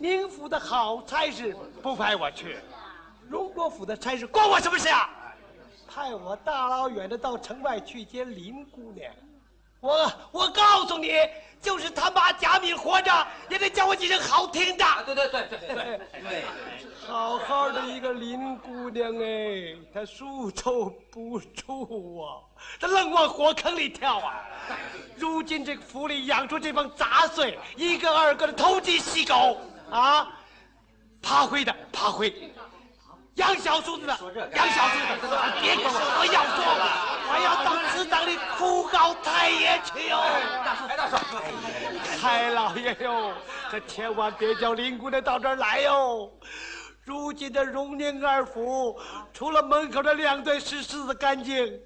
宁府的好差事不派我去，荣国府的差事关我什么事啊？派我大老远的到城外去接林姑娘，我我告诉你，就是他妈贾敏活着，也得叫我几声好听的。对对对对对对，好好的一个林姑娘哎，她束手不住啊，她愣往火坑里跳啊！如今这个府里养出这帮杂碎，一个二个的偷鸡吸狗。啊，爬灰的爬灰，养小孙子的。养小孙子，别跟我要说，我要当祠堂的哭告太爷去哟！大叔，大叔，太老爷哟，可千万别叫林姑娘到这儿来哟！如今的荣宁二府，除了门口的两对石狮子干净，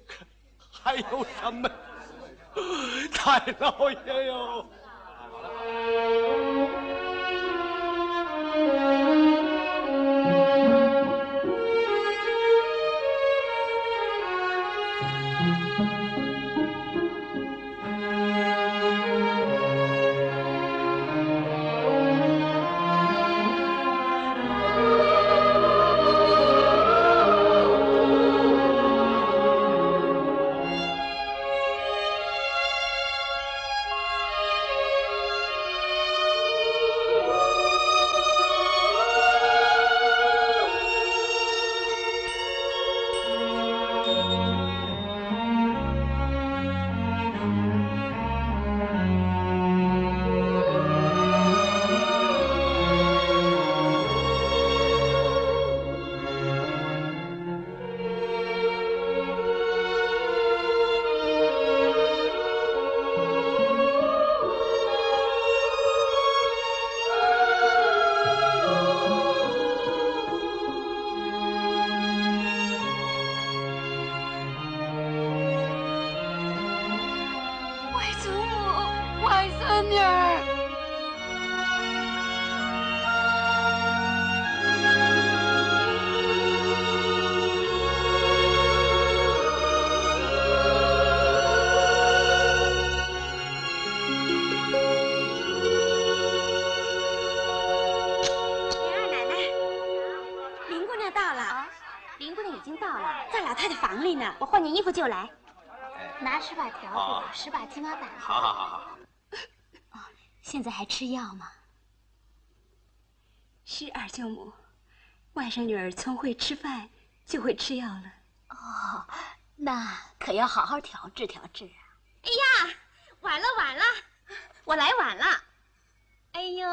还有什么？太老爷哟！服就来，拿十把条子，十把金马板。好好好好。哦，现在还吃药吗？是二舅母，外甥女儿从会吃饭就会吃药了。哦，那可要好好调治调治啊。哎呀，晚了晚了，我来晚了。哎呦，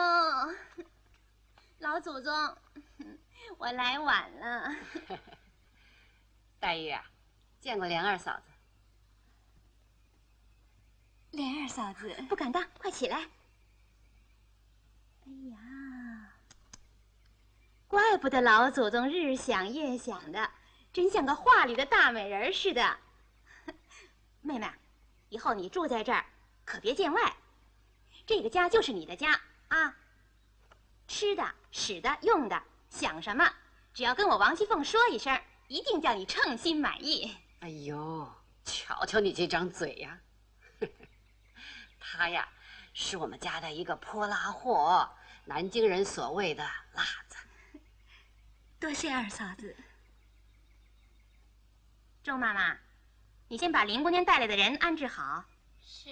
老祖宗，我来晚了。黛玉啊。见过莲二嫂子，莲二嫂子不敢当，快起来！哎呀，怪不得老祖宗日想夜想的，真像个画里的大美人似的。妹妹，以后你住在这儿，可别见外。这个家就是你的家啊！吃的、使的、用的，想什么，只要跟我王熙凤说一声，一定叫你称心满意。哎呦，瞧瞧你这张嘴呀！他呀，是我们家的一个泼辣货，南京人所谓的辣子。多谢二嫂子。周妈妈，你先把林姑娘带来的人安置好。是，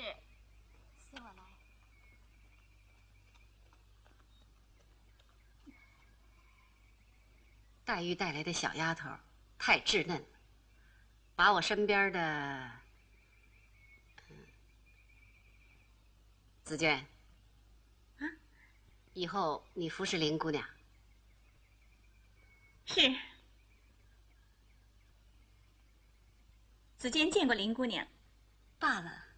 随我来。黛玉带来的小丫头，太稚嫩。把我身边的子娟，啊，以后你服侍林姑娘。是。子娟见过林姑娘，罢了。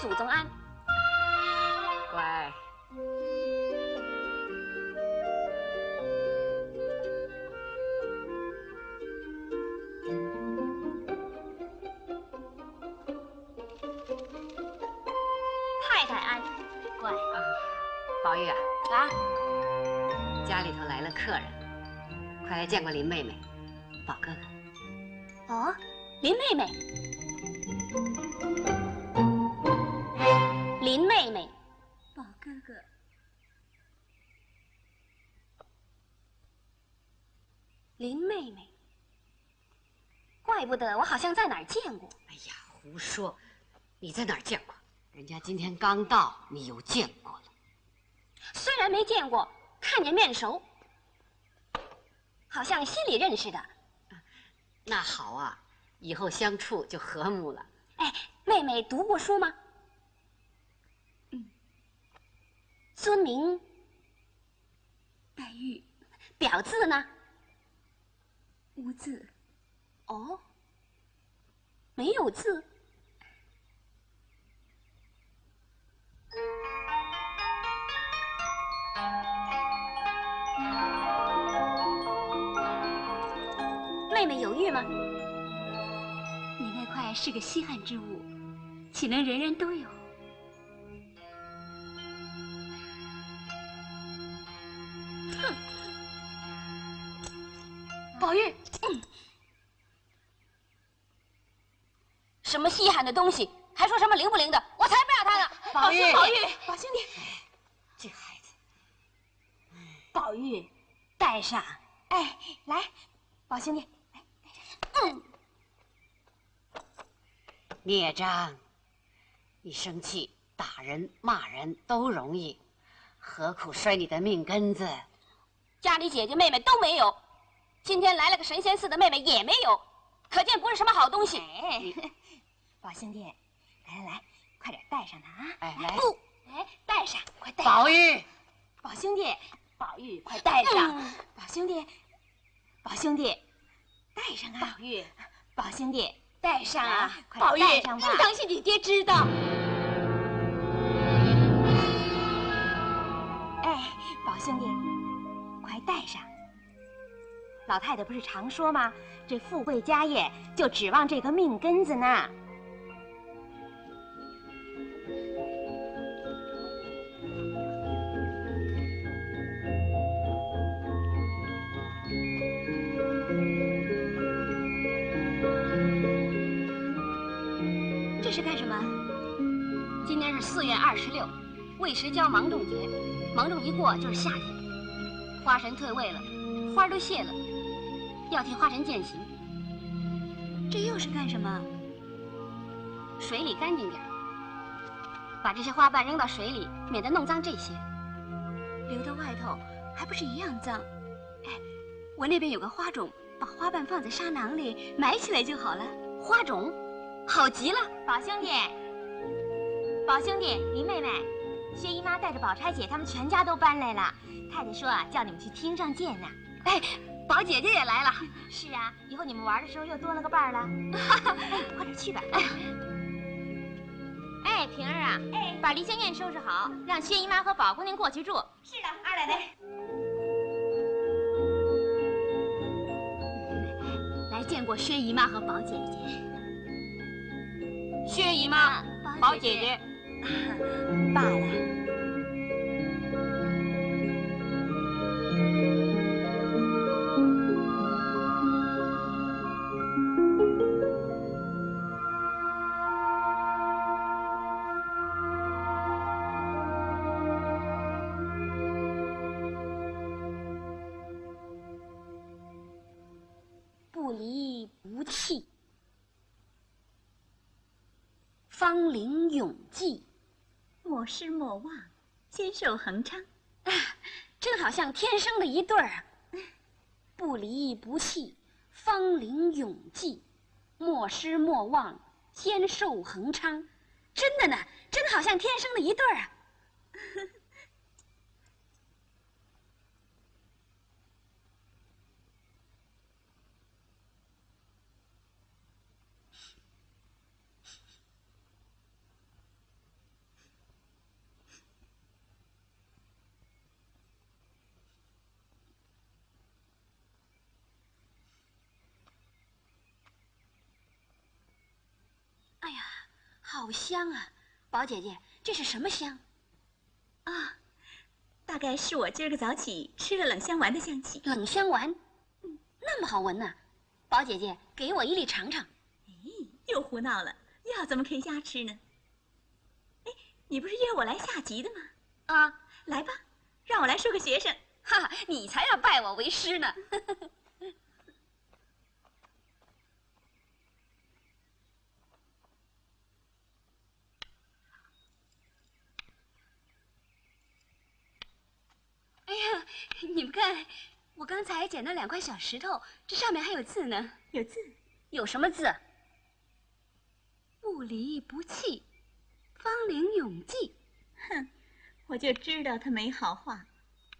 祖宗安。好像在哪儿见过。哎呀，胡说！你在哪儿见过？人家今天刚到，你又见过了。虽然没见过，看见面熟，好像心里认识的。那好啊，以后相处就和睦了。哎，妹妹读过书吗？嗯。尊名黛玉，表字呢？无字。哦，没有字。妹妹犹豫吗？你那块是个稀罕之物，岂能人人都有？哼！宝玉，什么稀罕的东西，还说什么灵不灵的？我才不要他呢！宝玉，宝玉，宝兄弟，这孩子，宝玉，带上。哎，来，宝兄弟。嗯，孽障，你生气、打人、骂人都容易，何苦摔你的命根子？家里姐姐妹妹都没有，今天来了个神仙似的妹妹也没有，可见不是什么好东西。哎，宝兄弟，来来来，快点带上它啊！哎，来，不，哎，带上，快带上。宝玉，宝兄弟，宝玉，快带上。宝兄弟，宝兄弟。带上啊，宝玉，宝兄弟，带上啊，宝玉，带上吧。你当心你爹知道。哎，宝兄弟，快带上。老太太不是常说吗？这富贵家业就指望这个命根子呢。二十六，未时交芒种节，芒种一过就是夏天，花神退位了，花都谢了，要替花神践行。这又是干什么？水里干净点把这些花瓣扔到水里，免得弄脏这些。留到外头还不是一样脏？哎，我那边有个花种，把花瓣放在沙囊里埋起来就好了。花种，好极了！宝兄弟，宝兄弟，林妹妹，薛姨妈带着宝钗姐他们全家都搬来了。太太说啊，叫你们去厅上见呢。哎，宝姐姐也来了。是啊，以后你们玩的时候又多了个伴儿了。哎，快点去吧。哎，平儿啊，哎，把梨香院收拾好，让薛姨妈和宝姑娘过去住。是的，二奶奶。来见过薛姨妈和宝姐姐。薛姨妈，宝姐姐，罢了。莫忘，仙寿恒昌。啊，真好像天生的一对儿啊！不离不弃，芳龄永继，莫失莫忘，仙寿恒昌。真的呢，真好像天生的一对儿啊！好香啊！宝姐姐，这是什么香？啊，大概是我今儿个早起吃了冷香丸的香气。冷香丸，那么好闻呢？宝姐姐，给我一粒尝尝。咦，又胡闹了，药怎么可以瞎吃呢？哎，你不是约我来下棋的吗？啊，来吧，让我来收个学生。哈哈，你才要拜我为师呢。哎呀，你们看，我刚才捡到两块小石头，这上面还有字呢。有字？有什么字？不离不弃，芳龄永继。哼，我就知道他没好话。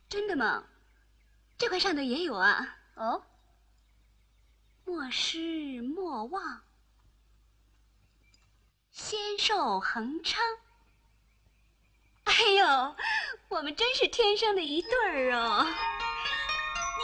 真的吗？这块上头也有啊。哦。莫失莫忘，仙寿恒昌。哎呦，我们真是天生的一对儿哦！你，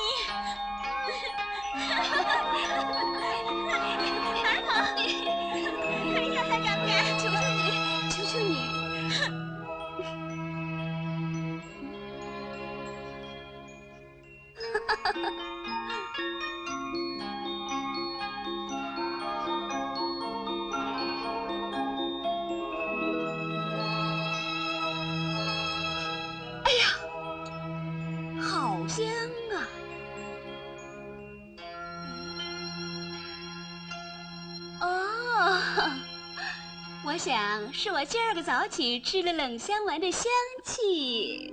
想是我今儿个早起吃了冷香丸的香气。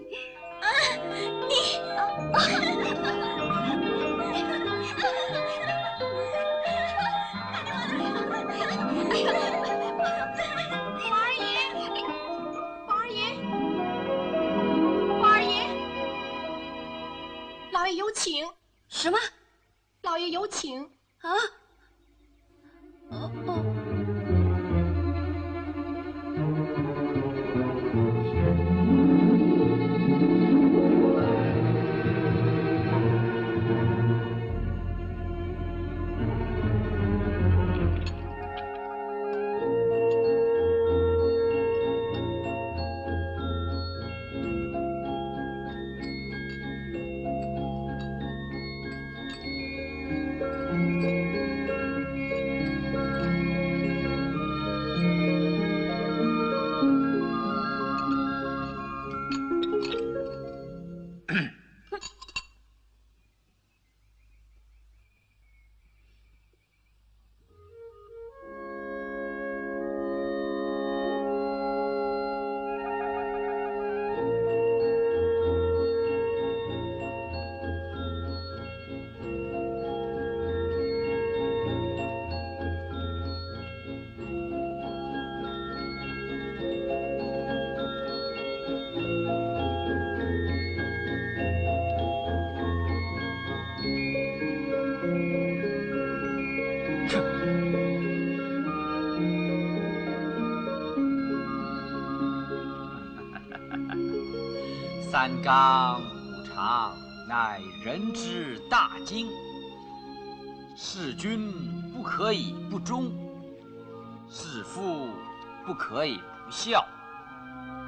孝。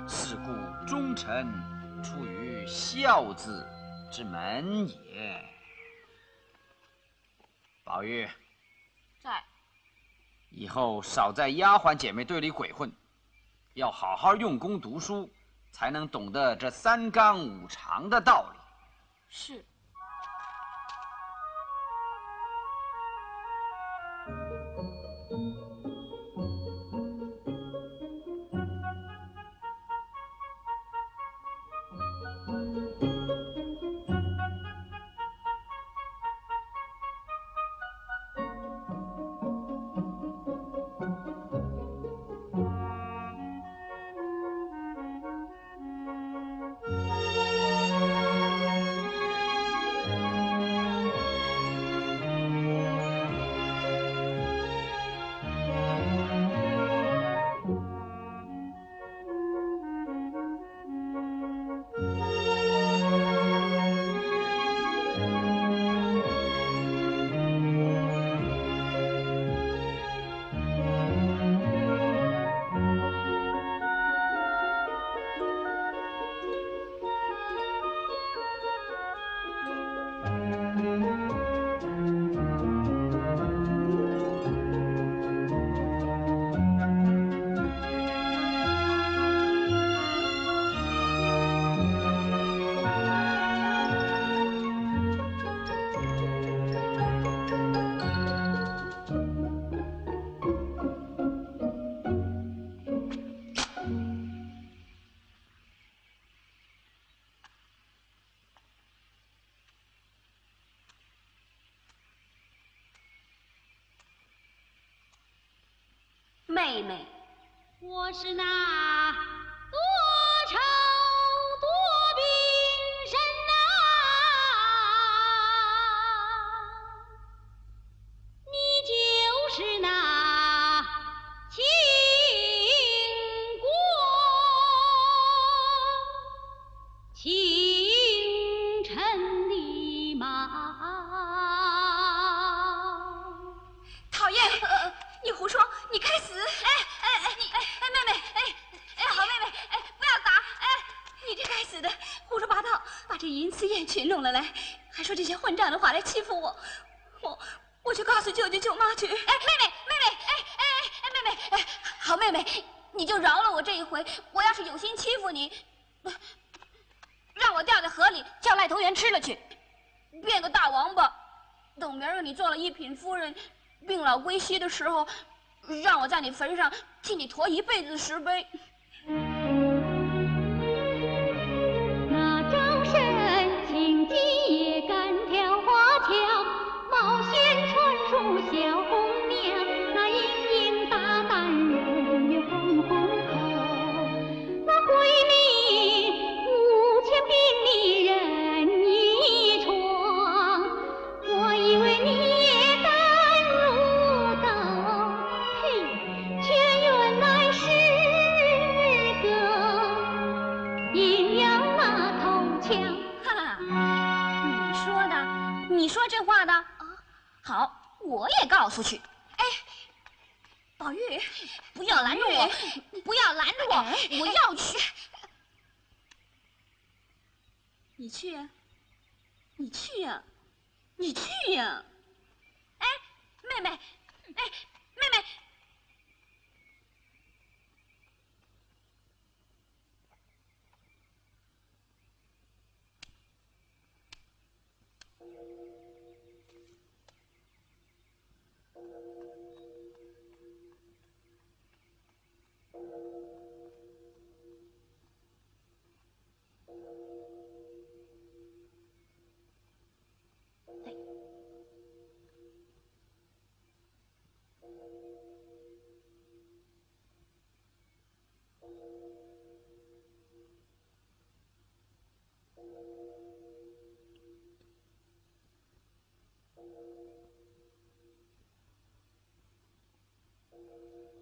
是故忠臣出于孝字之门也。宝玉，在。以后少在丫鬟姐妹堆里鬼混，要好好用功读书。才能懂得这三纲五常的道理。是。坟上替你驮一辈子石碑。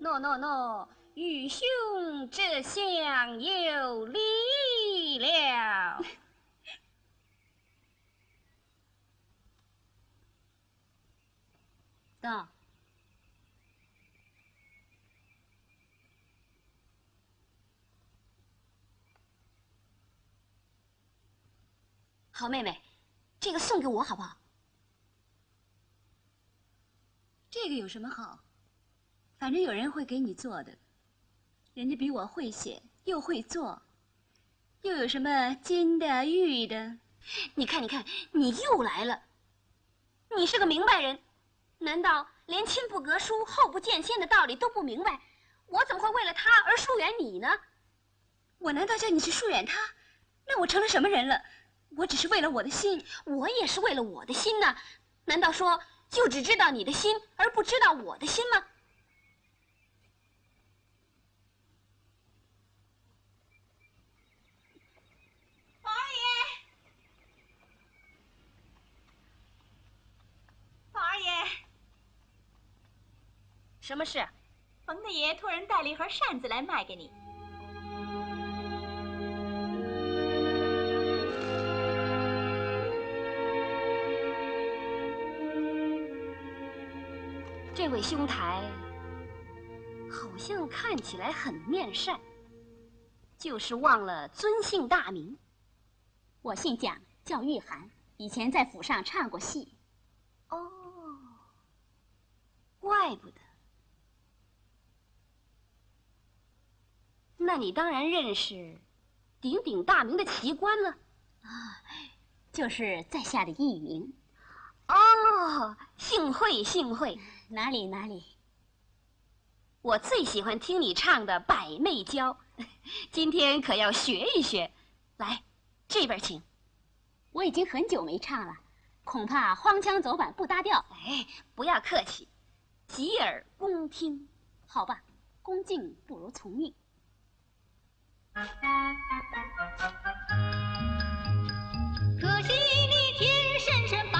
诺诺诺，愚兄这厢有礼了。到，好妹妹，这个送给我好不好？这个有什么好？反正有人会给你做的，人家比我会写，又会做，又有什么金的、玉的？你看，你看，你又来了。你是个明白人，难道连亲不隔书、后不见先的道理都不明白？我怎么会为了他而疏远你呢？我难道叫你去疏远他？那我成了什么人了？我只是为了我的心，我也是为了我的心呢。难道说就只知道你的心，而不知道我的心吗？宝二爷，宝二爷，什么事？冯大爷托人带了一盒扇子来卖给你。这位兄台好像看起来很面善，就是忘了尊姓大名。我姓蒋，叫玉涵，以前在府上唱过戏。哦，怪不得。那你当然认识鼎鼎大名的奇观了。啊就是在下的艺名。哦，幸会幸会，哪里哪里，我最喜欢听你唱的《百媚娇》，今天可要学一学。来，这边请。我已经很久没唱了，恐怕荒腔走板不搭调。哎，不要客气，洗耳恭听。好吧，恭敬不如从命。可惜你天生身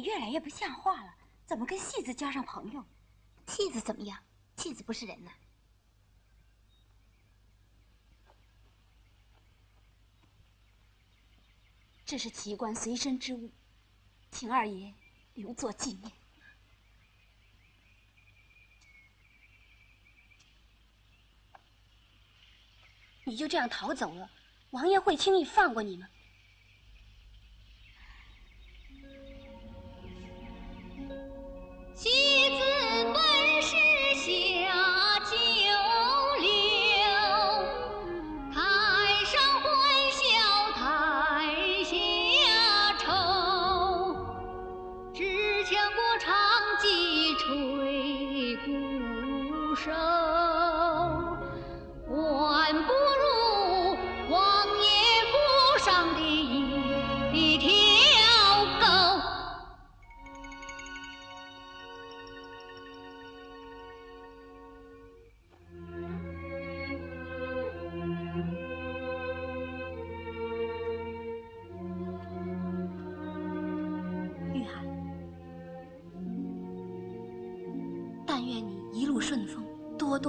越来越不像话了，怎么跟戏子交上朋友？戏子怎么样？戏子不是人呐。这是奇观随身之物，请二爷留作纪念。你就这样逃走了，王爷会轻易放过你吗？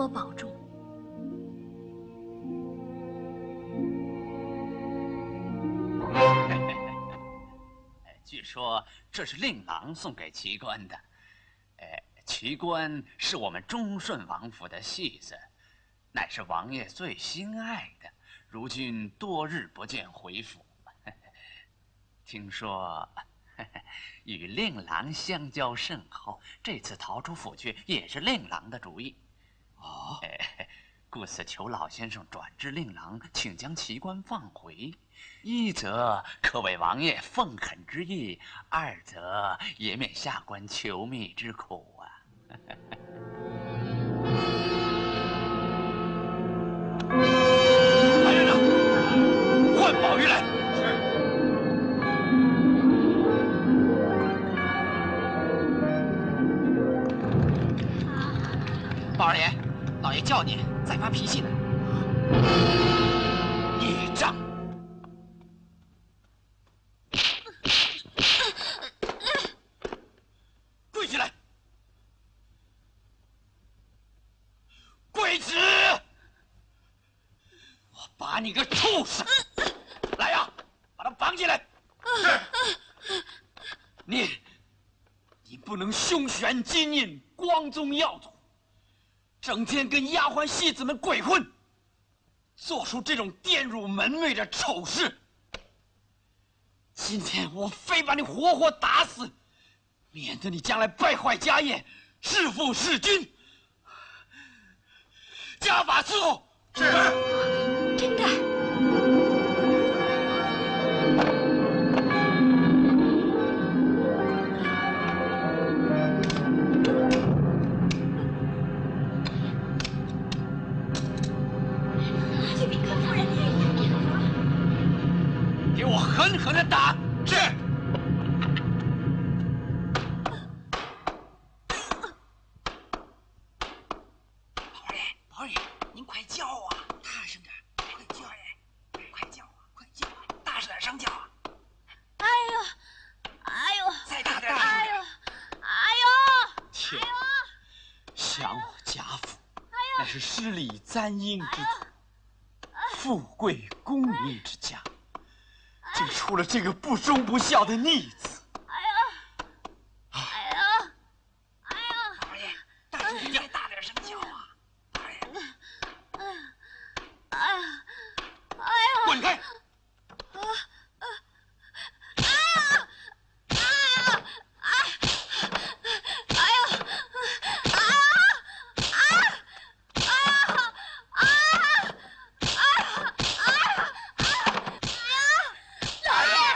多保重。据说这是令郎送给奇观的。哎，奇观是我们忠顺王府的戏子，乃是王爷最心爱的。如今多日不见回府，听说 与令郎相交甚好，这次逃出府去也是令郎的主意。哦，故此求老先生转知令郎，请将奇观放回。一则可为王爷奉恳之意，二则也免下官求觅之苦啊。老爷叫你，在发脾气呢。孽障！跪起来！跪子！我把你个畜生！来呀，把他绑起来！是。你，你不能凶悬金印，光宗耀祖，整天跟丫鬟戏子们鬼混。做出这种玷辱门楣的丑事，今天我非把你活活打死，免得你将来败坏家业，弑父弑君。家法伺候。是。以簪缨之徒，富贵功名之家，竟出了这个不忠不孝的逆子。哎呀，哎呀，哎呀，宝二爷，大声点，再大点声叫啊！宝二爷，哎呀，哎呀，哎呀，滚开！哎呀，哎呀，哎，哎呀，哎呀，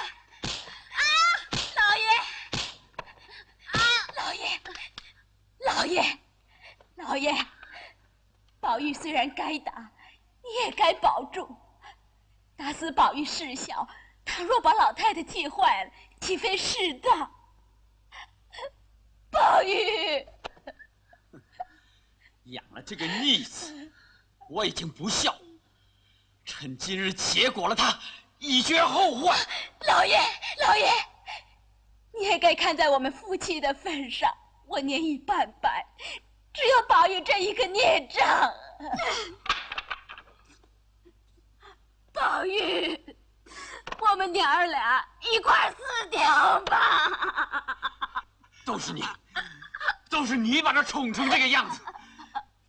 爷，宝玉虽然该打，你也该保住。打死宝玉事小，他若把老太太气坏了，岂非事大？宝玉养了这个逆子，我已经不孝，趁今日结果了他，以绝后患。老爷，老爷，你也该看在我们夫妻的份上，年已半百，只有宝玉这一个孽障。宝玉，我们娘儿俩一块死掉吧！都是你，都是你把他宠成这个样子。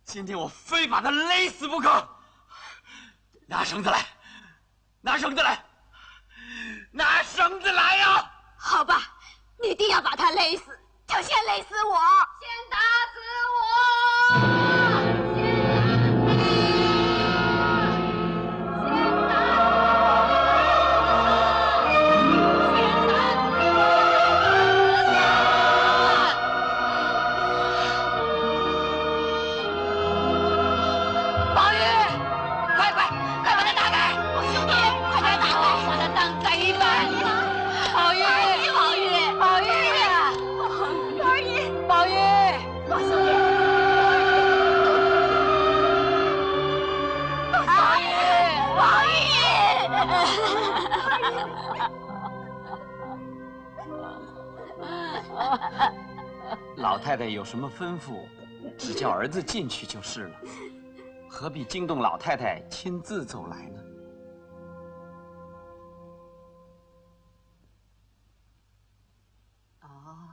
今天我非把他勒死不可！太太亲自走来呢？哦，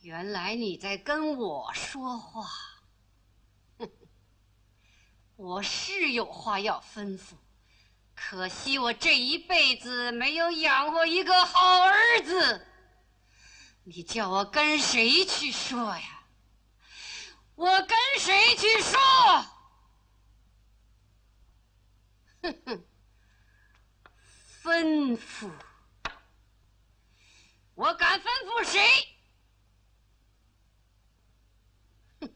原来你在跟我说话。我是有话要吩咐，可惜我这一辈子没有养活一个好儿子。你叫我跟谁去说呀？我跟谁去说？哼哼，吩咐，我敢吩咐谁？哼，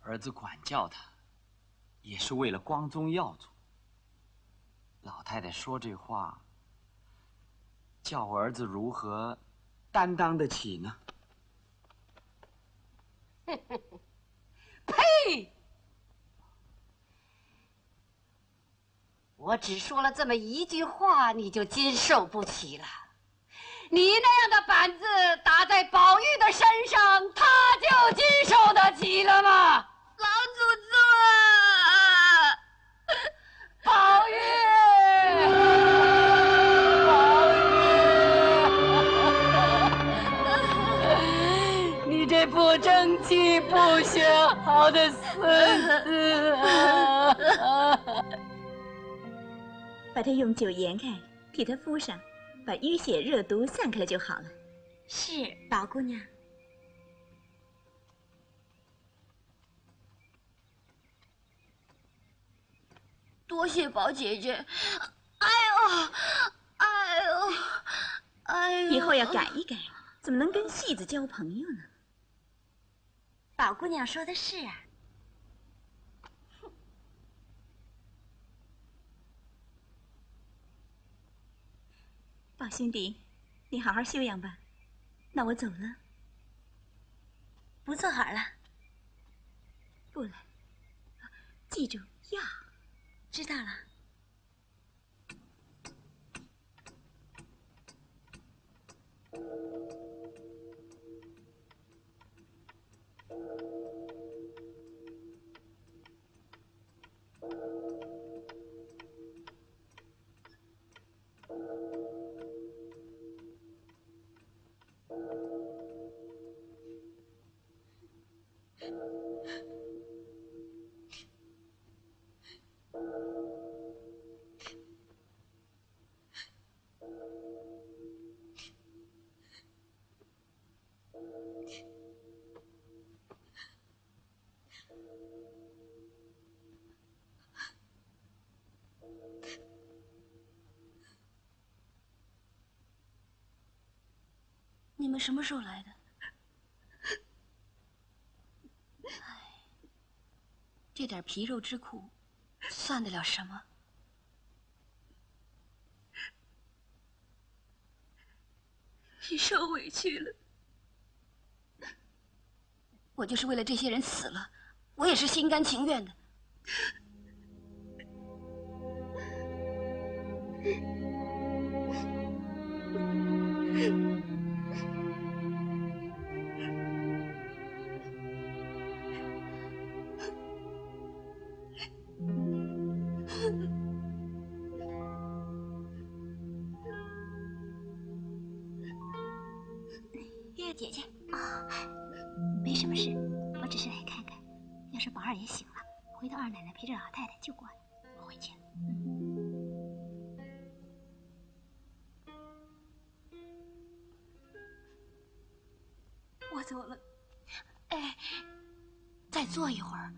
儿子管教他，也是为了光宗耀祖。老太太说这话。叫我儿子如何担当得起呢？呸！我只说了这么一句话，你就经受不起了。你那样的板子打在宝玉的身上，他就经受得起了吗？把它用酒盐开，替他敷上，把淤血热毒散开了就好了。是，宝姑娘。多谢宝姐姐。哎呦，哎呦，哎呦！以后要改一改，怎么能跟戏子交朋友呢？宝姑娘说的是啊，宝兄弟，你好好休养吧。那我走了，不坐好了。不了，记住要。知道了。什么时候来的？哎这点皮肉之苦算得了什么？你受委屈了。我就是为了这些人死了我也是心甘情愿的。没什么事，我只是来看看。要是宝二爷醒了，回头二奶奶陪着老太太就过来。我回去了。我走了。哎，再坐一会儿。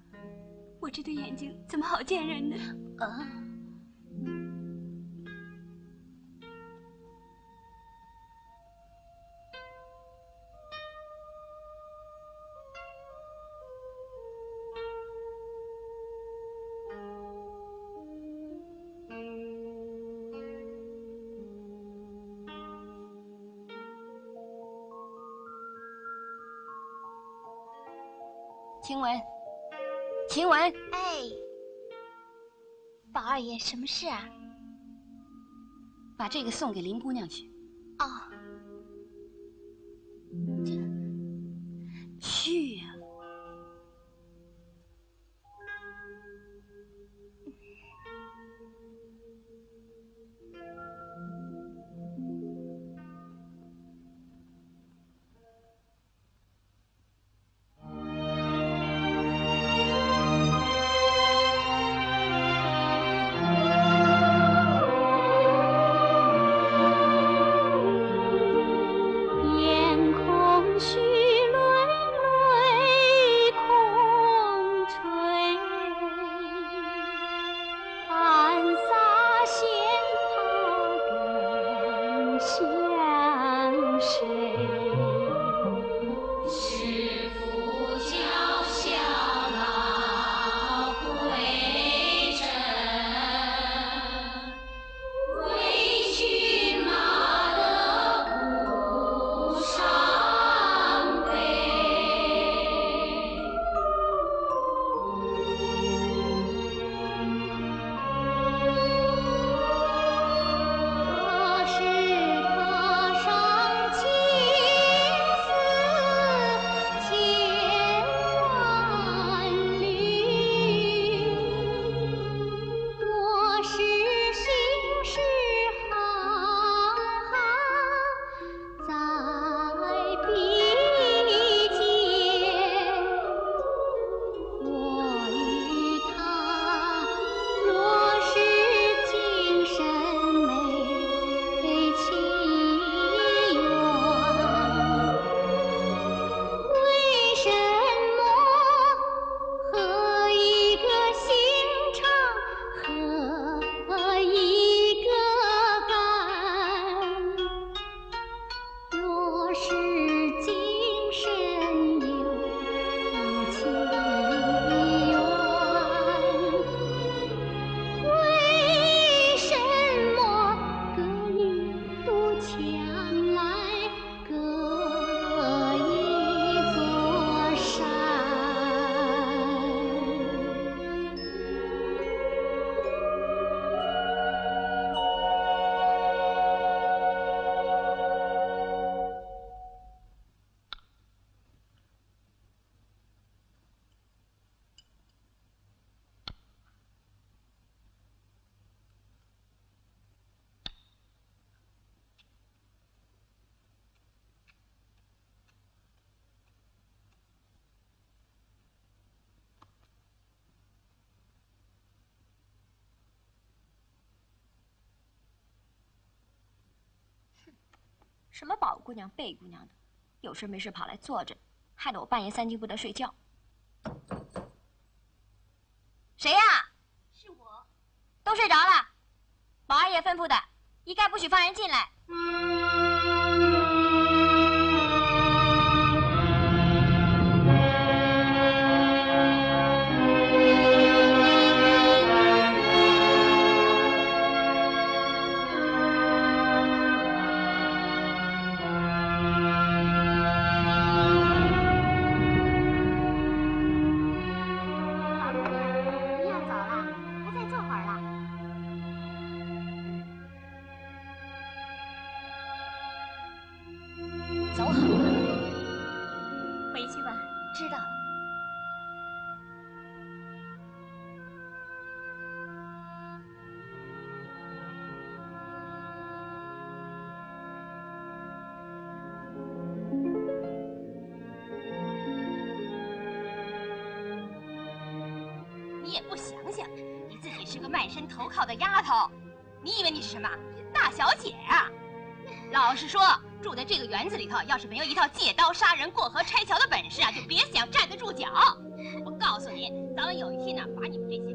我这对眼睛怎么好见人呢？啊。爷，什么事啊？把这个送给林姑娘去。什么宝姑娘、贝姑娘的，有事没事跑来坐着，害得我半夜三更不得睡觉。谁呀？是我。都睡着了。宝二爷吩咐的，一概不许放人进来。这里头要是没有一套借刀杀人过河拆桥的本事啊就别想站得住脚。我告诉你咱们有一天呢把你们这些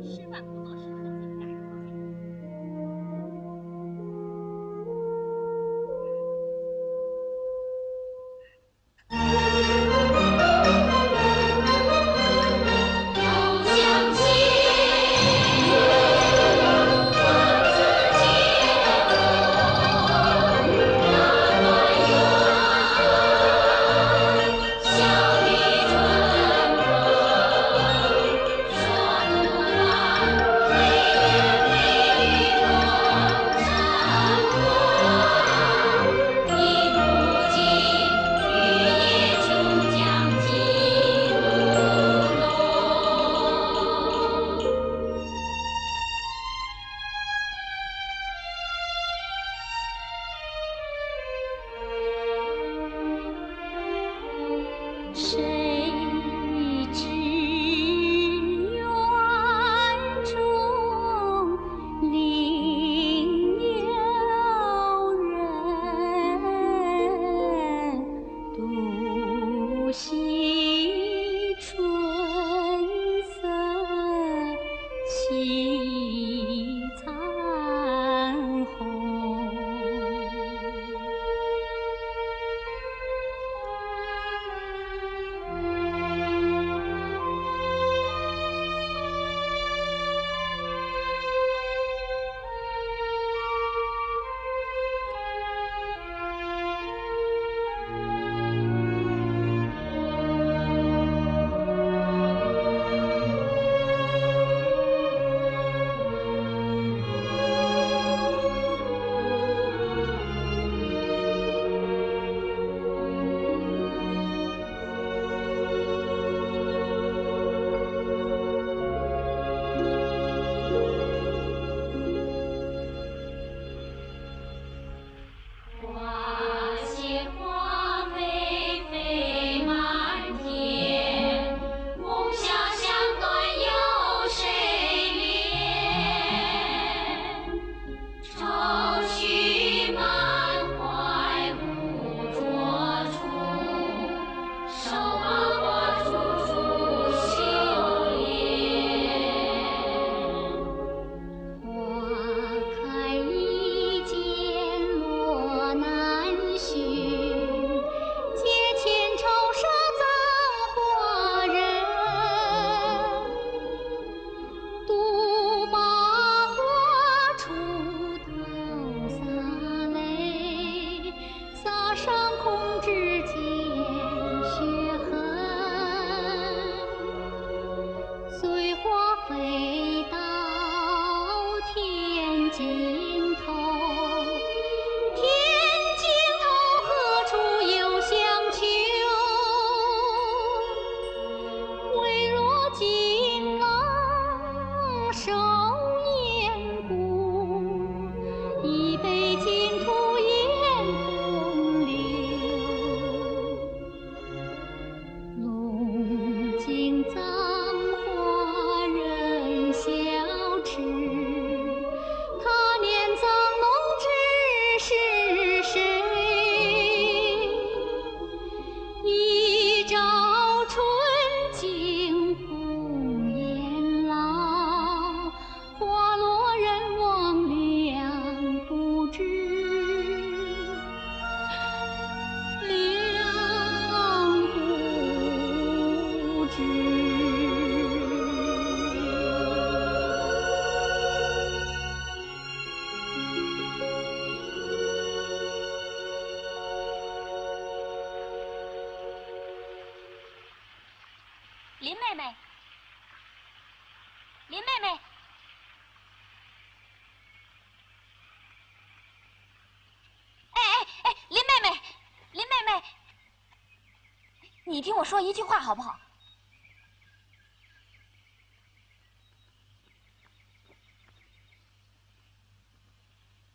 你听我说一句话好不好？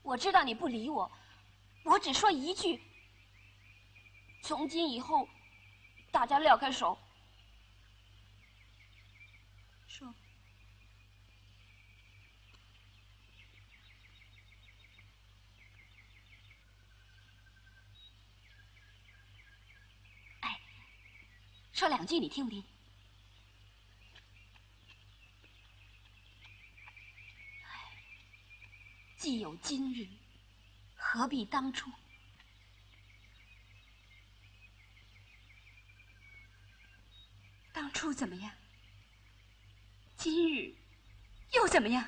我知道你不理我，我只说一句：从今以后，大家撂开手。说。说两句，你听不听？既有今日，何必当初？当初怎么样？今日又怎么样？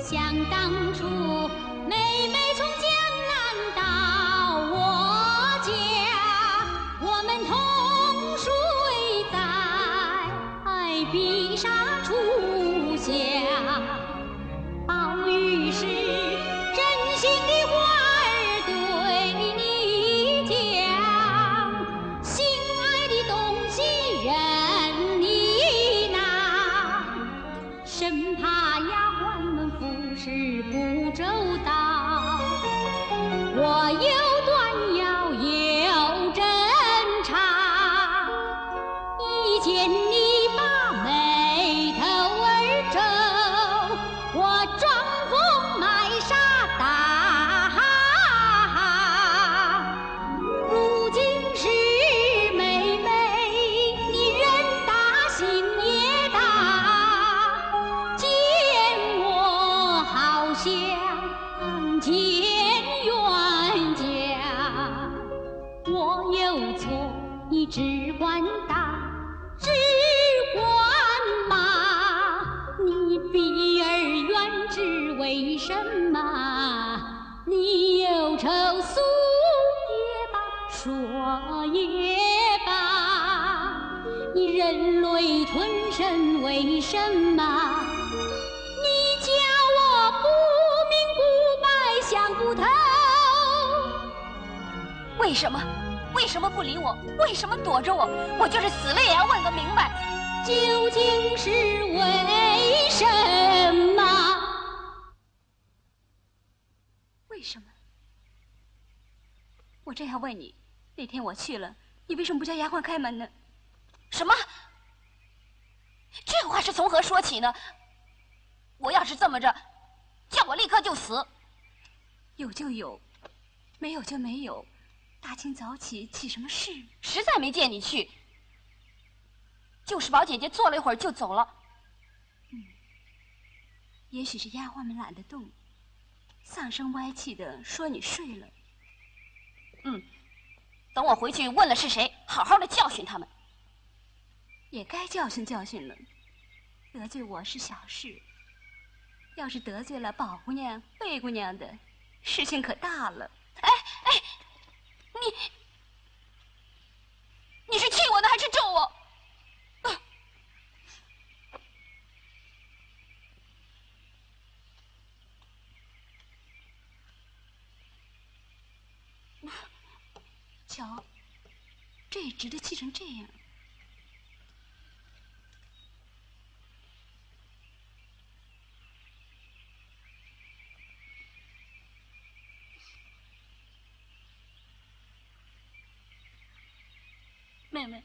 想当初，妹妹从江什么？为什么不理我？为什么躲着我？我就是死了也要问个明白。究竟是为什么？为什么？我正要问你，那天我去了，你为什么不叫丫鬟开门呢？什么？这话是从何说起呢？我要是这么着，叫我立刻就死。有就有，没有就没有。大清早起起什么事？实在没见你去。就是宝姐姐坐了一会儿就走了。嗯，也许是丫鬟们懒得动，丧声歪气的说你睡了。嗯，等我回去问了是谁，好好的教训他们。也该教训教训了，得罪我是小事，要是得罪了宝姑娘、贝姑娘的，事情可大了。哎哎，你你是气我呢，还是咒我？瞧，这也值得气成这样。妹妹，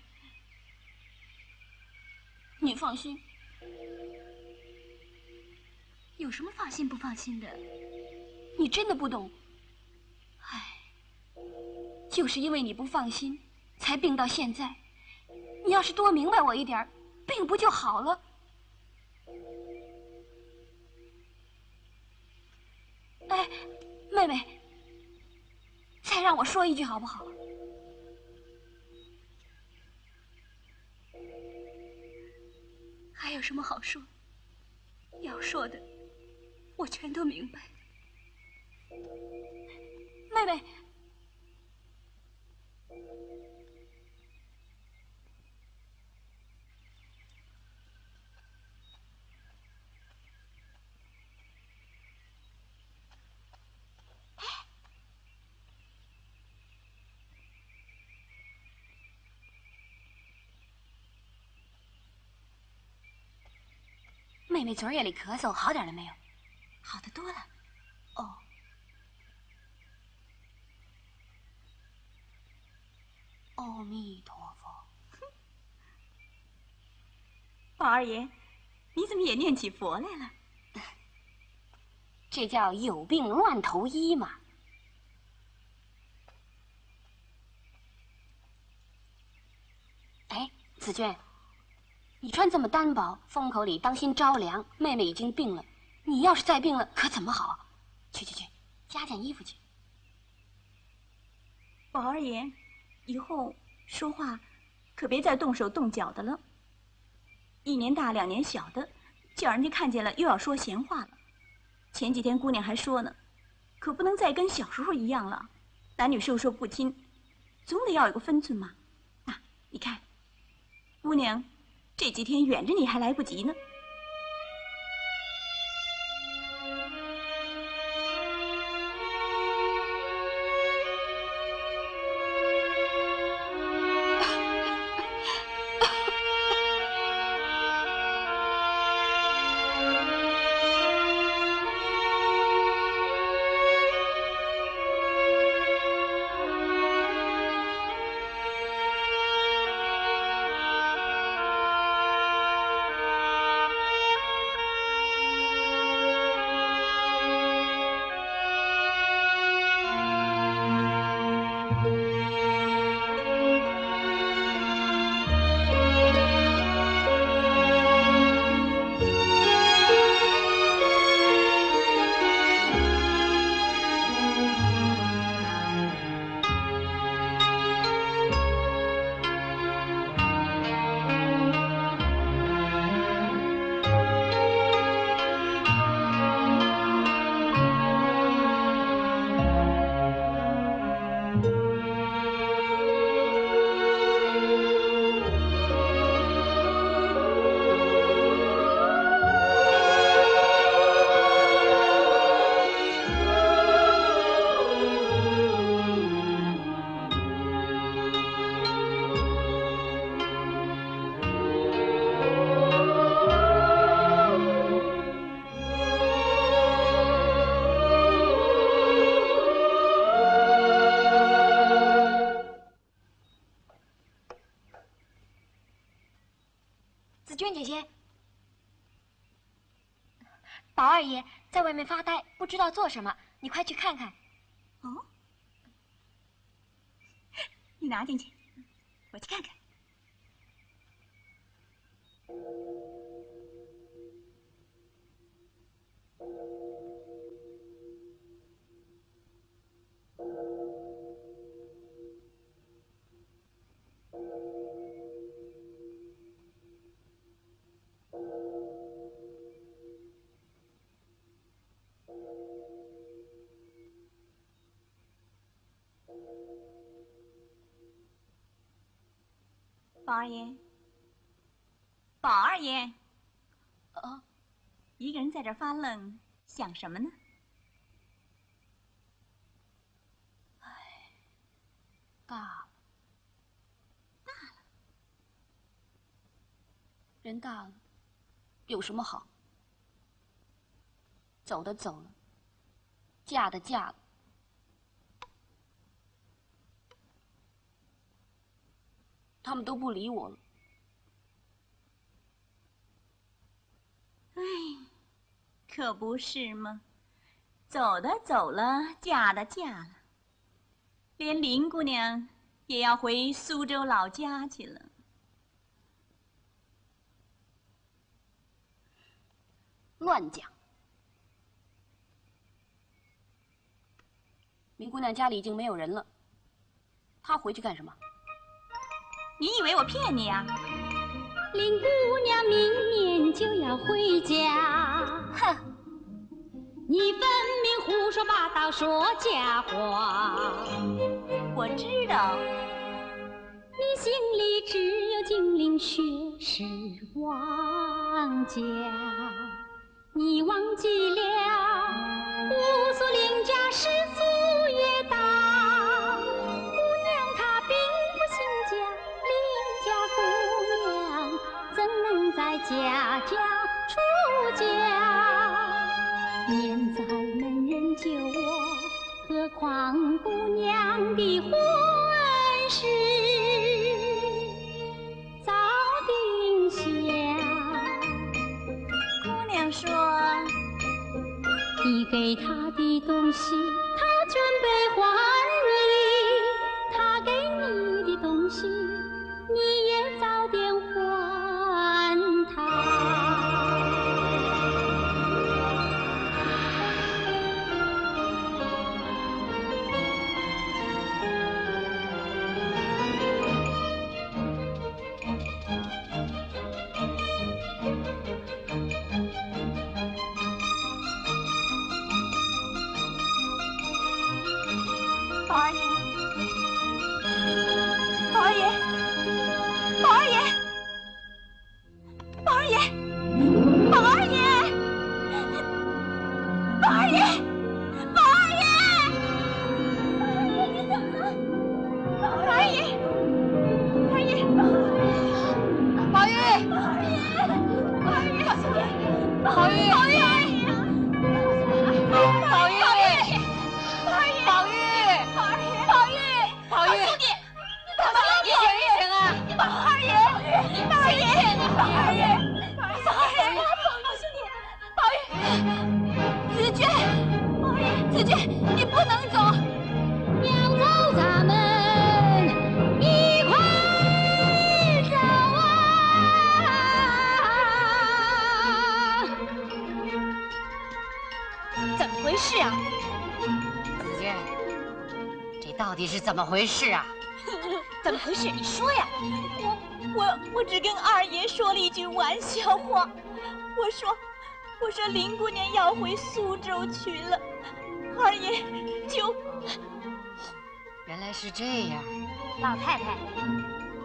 你放心。有什么放心不放心的？你真的不懂。唉，就是因为你不放心，才病到现在。你要是多明白我一点，病不就好了？哎，妹妹，再让我说一句好不好？有什么好说？要说的，我全都明白。妹妹，妹妹昨儿夜里咳嗽好点了没有？好的多了。哦。阿弥陀佛。宝二爷，你怎么也念起佛来了？这叫有病乱投医嘛。哎，紫娟，你穿这么单薄，风口里当心着凉。妹妹已经病了，你要是再病了，可怎么好？去去去，加件衣服去。宝二爷，以后说话可别再动手动脚的了。一年大两年小的，叫人家看见了又要说闲话了。前几天姑娘还说呢，可不能再跟小时候一样了，男女授受不亲，总得要有个分寸嘛。啊，你看。姑娘，这几天远着你还来不及呢。要做什么，你快去看看。哦，你拿进，去宝二爷，宝二爷，哦，一个人在这发愣，想什么呢？哎，大了，大了，人大了，有什么好？走的走了，嫁的嫁了。他们都不理我了。哎，可不是吗？走的走了，嫁的嫁了，连林姑娘也要回苏州老家去了。乱讲！林姑娘家里已经没有人了，她回去干什么？你以为我骗你啊？林姑娘明年就要回家，哼！你分明胡说八道说假话。我知道，你心里只有金陵血是王家，你忘记了乌苏林家世祖黄姑娘的婚事早定下。姑娘说，你给她的东西，她准备还么回事啊？怎么回事？你说呀！我我我只跟二爷说了一句玩笑话，我说我说林姑娘要回苏州去了，二爷就原来是这样，老太太，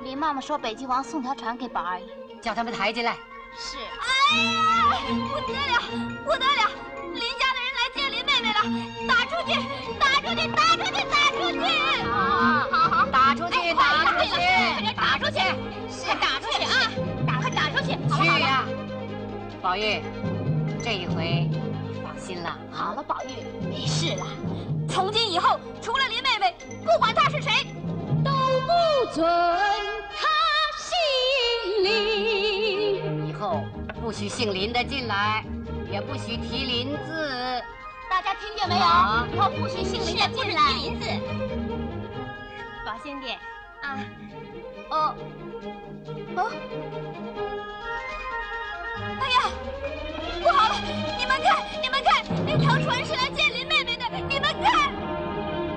林妈妈说北极王送条船给宝二爷。叫他们抬进来。是。哎呀，不得了，不得了！林家的人来接林妹妹了，打出去，打出去，打出去，打出去！宝玉，这一回放心了。好了，宝玉，没事了。从今以后，除了林妹妹，不管她是谁，都不准她姓林。以后不许姓林的进来，也不许提林字。大家听见没有？好以后不许姓林的进来。林字。宝兄弟，啊，哦，哦，哎呀，不好了！你们看，你们看，那条船是来接林妹妹的，你们看。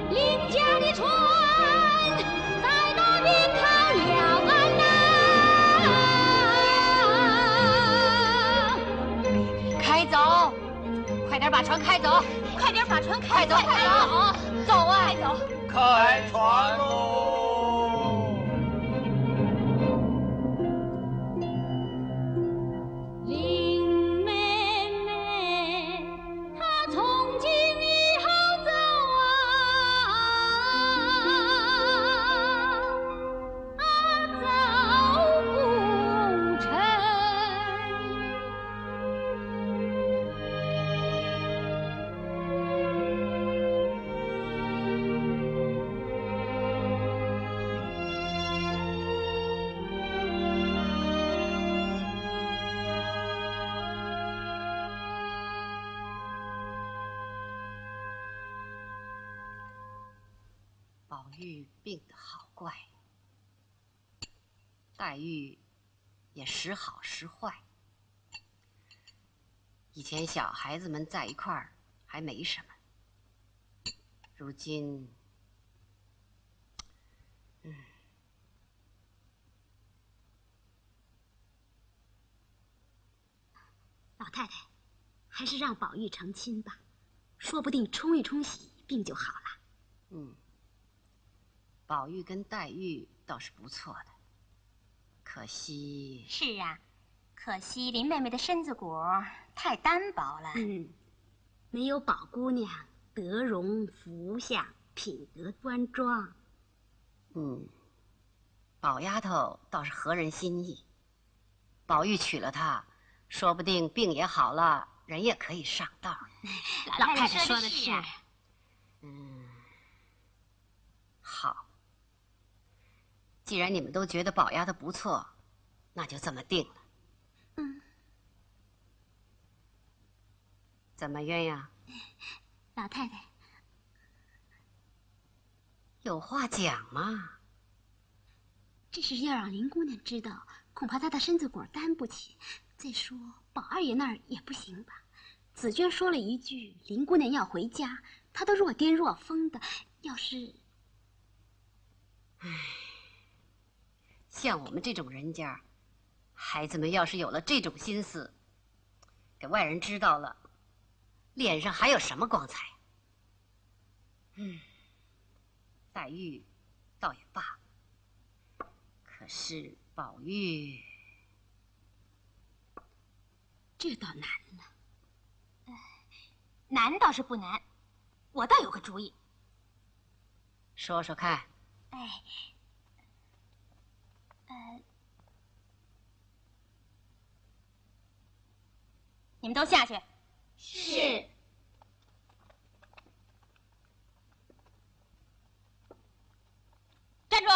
林家的船在那边靠了岸呐、开走，快点把船开走，快点把船快走，开走，快走，走啊！开船喽！玉病得好怪，黛玉也时好时坏。以前小孩子们在一块儿还没什么，如今，嗯。老太太，还是让宝玉成亲吧，说不定冲一冲喜，病就好了。嗯，宝玉跟黛玉倒是不错的，可惜是啊，可惜林妹妹的身子骨太单薄了。嗯，没有宝姑娘德容福相，品德端庄。嗯，宝丫头倒是合人心意。宝玉娶了她，说不定病也好了，人也可以上道。老太太说的是。嗯，好。既然你们都觉得宝丫头不错，那就这么定了。嗯。怎么鸳鸯？老太太，有话讲嘛。这事要让林姑娘知道，恐怕她的身子骨担不起。再说宝二爷那儿也不行吧？紫娟说了一句：“林姑娘要回家。”她都若癫若疯的，要是……唉，像我们这种人家，孩子们要是有了这种心思，给外人知道了，脸上还有什么光彩？嗯，黛玉倒也罢，可是宝玉……这倒难了。难倒是不难，我倒有个主意。说说看。哎，呃，你们都下去。是。站住！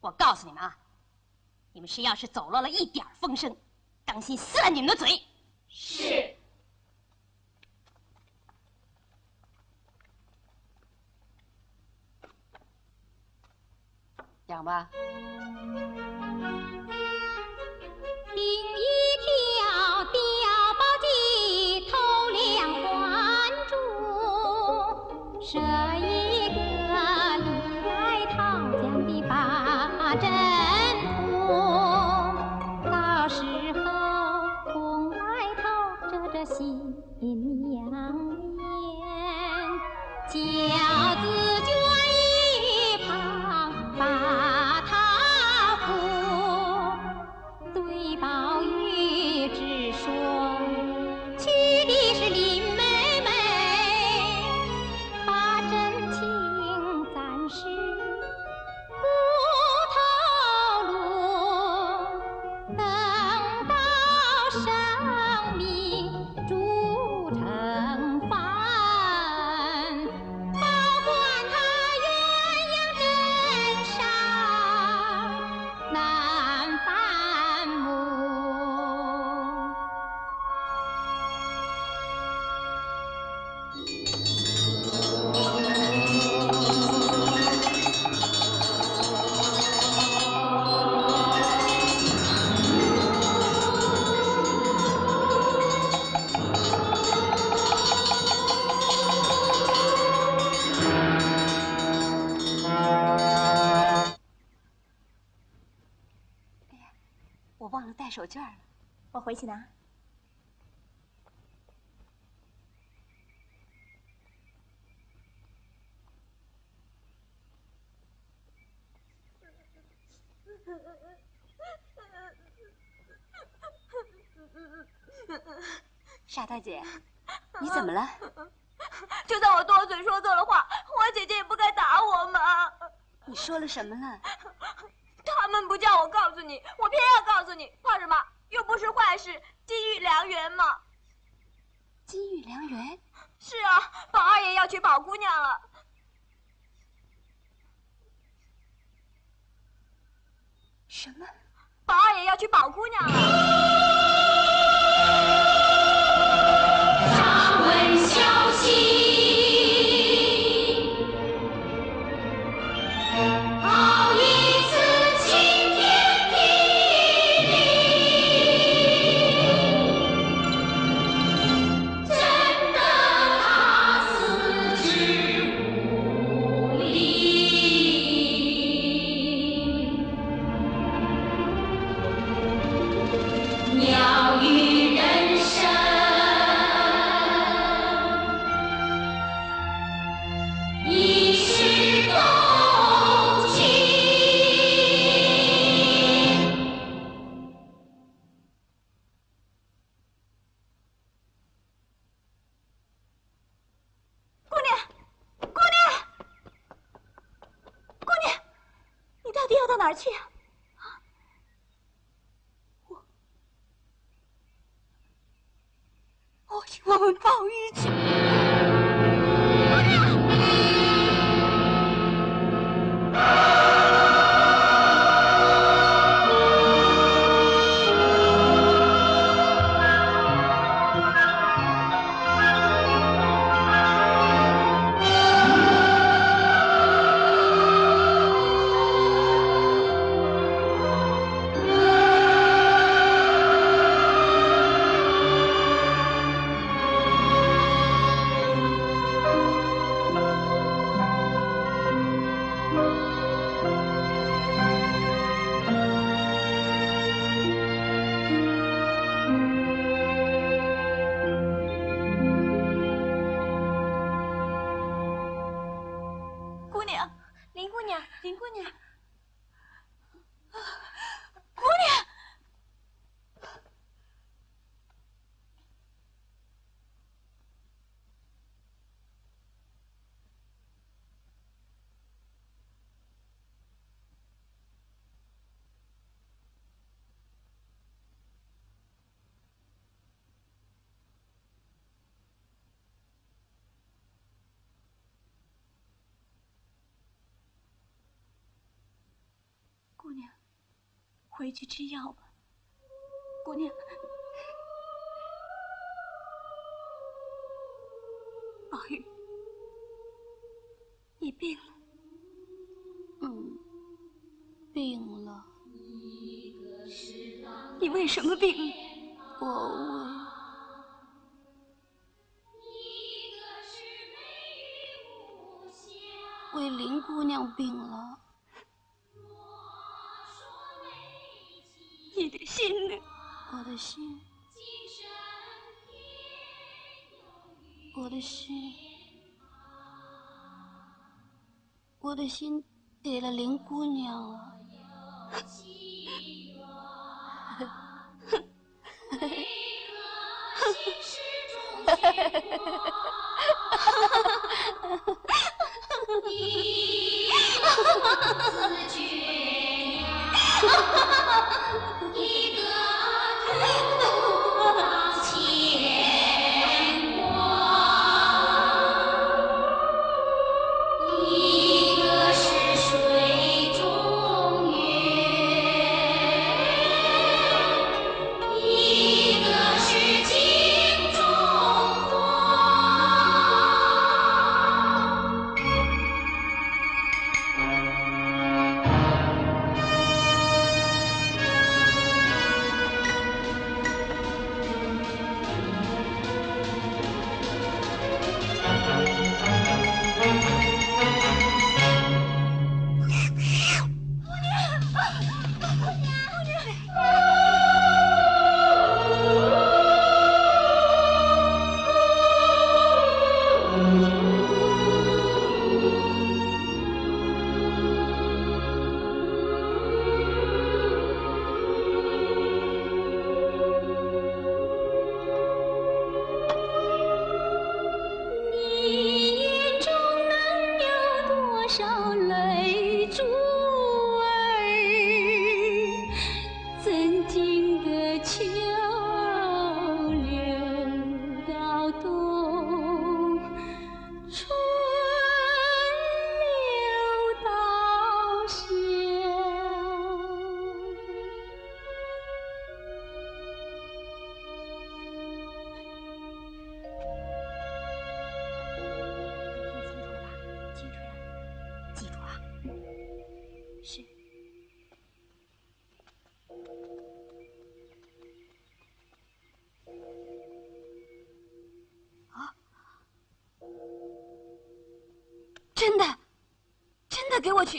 我告诉你们啊，你们谁要是走漏了一点风声，当心撕了你们的嘴！是。讲吧。另一条碉堡鸡头两环住，设一个李来桃江的八阵图，到时候红来头遮着新这儿我回去拿。娘，林姑娘，姑娘，姑娘，回去吃药吧。姑娘，宝玉，你病了。嗯，病了。你为什么病了？我为为林姑娘病了。的心，我的心，我的心给了林姑娘。啊！一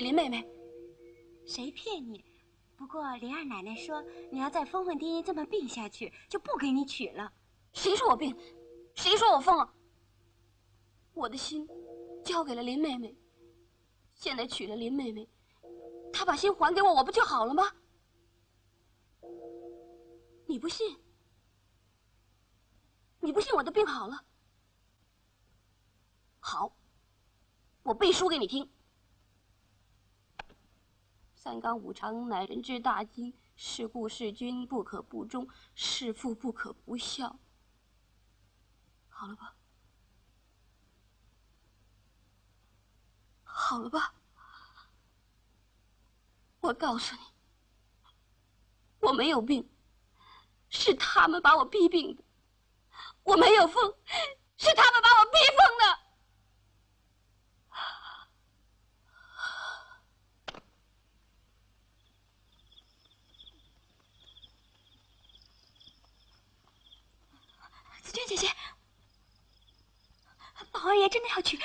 林妹妹？谁骗你？不过林二奶奶说，你要再疯疯癫癫这么病下去，就不给你娶了。谁说我病？谁说我疯了？我的心交给了林妹妹，现在娶了林妹妹，她把心还给我，我不就好了吗？你不信？你不信我的病好了？好，我背书给你听。三纲五常乃人之大经，是故事君不可不忠，是父不可不孝。好了吧？好了吧？我告诉你，我没有病，是他们把我逼病的；我没有疯，是他们把我逼疯的。紫娟姐姐，宝二爷真的要去。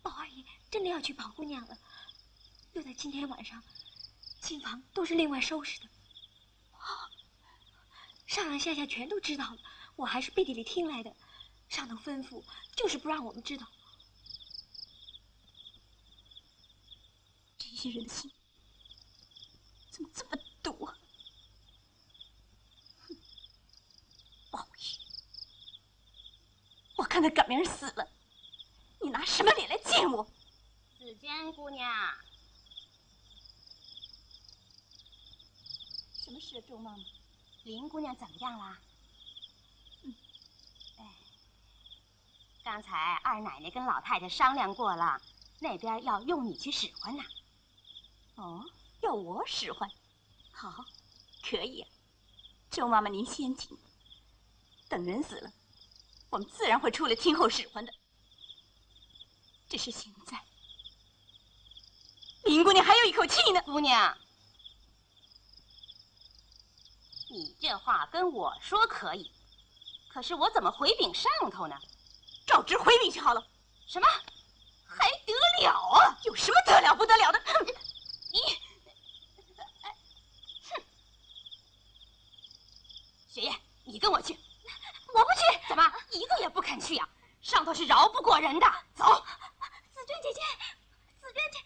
宝二爷真的要娶宝姑娘了，就在今天晚上，新房都是另外收拾的。上上下下全都知道了，我还是背地里听来的。上头吩咐就是不让我们知道。这些人心怎么这么毒啊？哼，宝玉，我看他赶明儿死了。你拿什么脸来见我？紫娟姑娘，什么事啊，周妈妈？林姑娘怎么样了？嗯，哎，刚才二奶奶跟老太太商量过了，那边要用你去使唤呢。哦，要我使唤？好，可以啊。周妈妈您先请。等人死了，我们自然会出来听候使唤的。只是现在，林姑娘还有一口气呢。姑娘，你这话跟我说可以，可是我怎么回禀上头呢？照直回禀去好了。什么？还得了啊？有什么得了不得了的？哼！你，雪雁，你跟我去。我不去。怎么，一个也不肯去呀？上头是饶不过人的。走。紫娟姐姐，紫娟姐，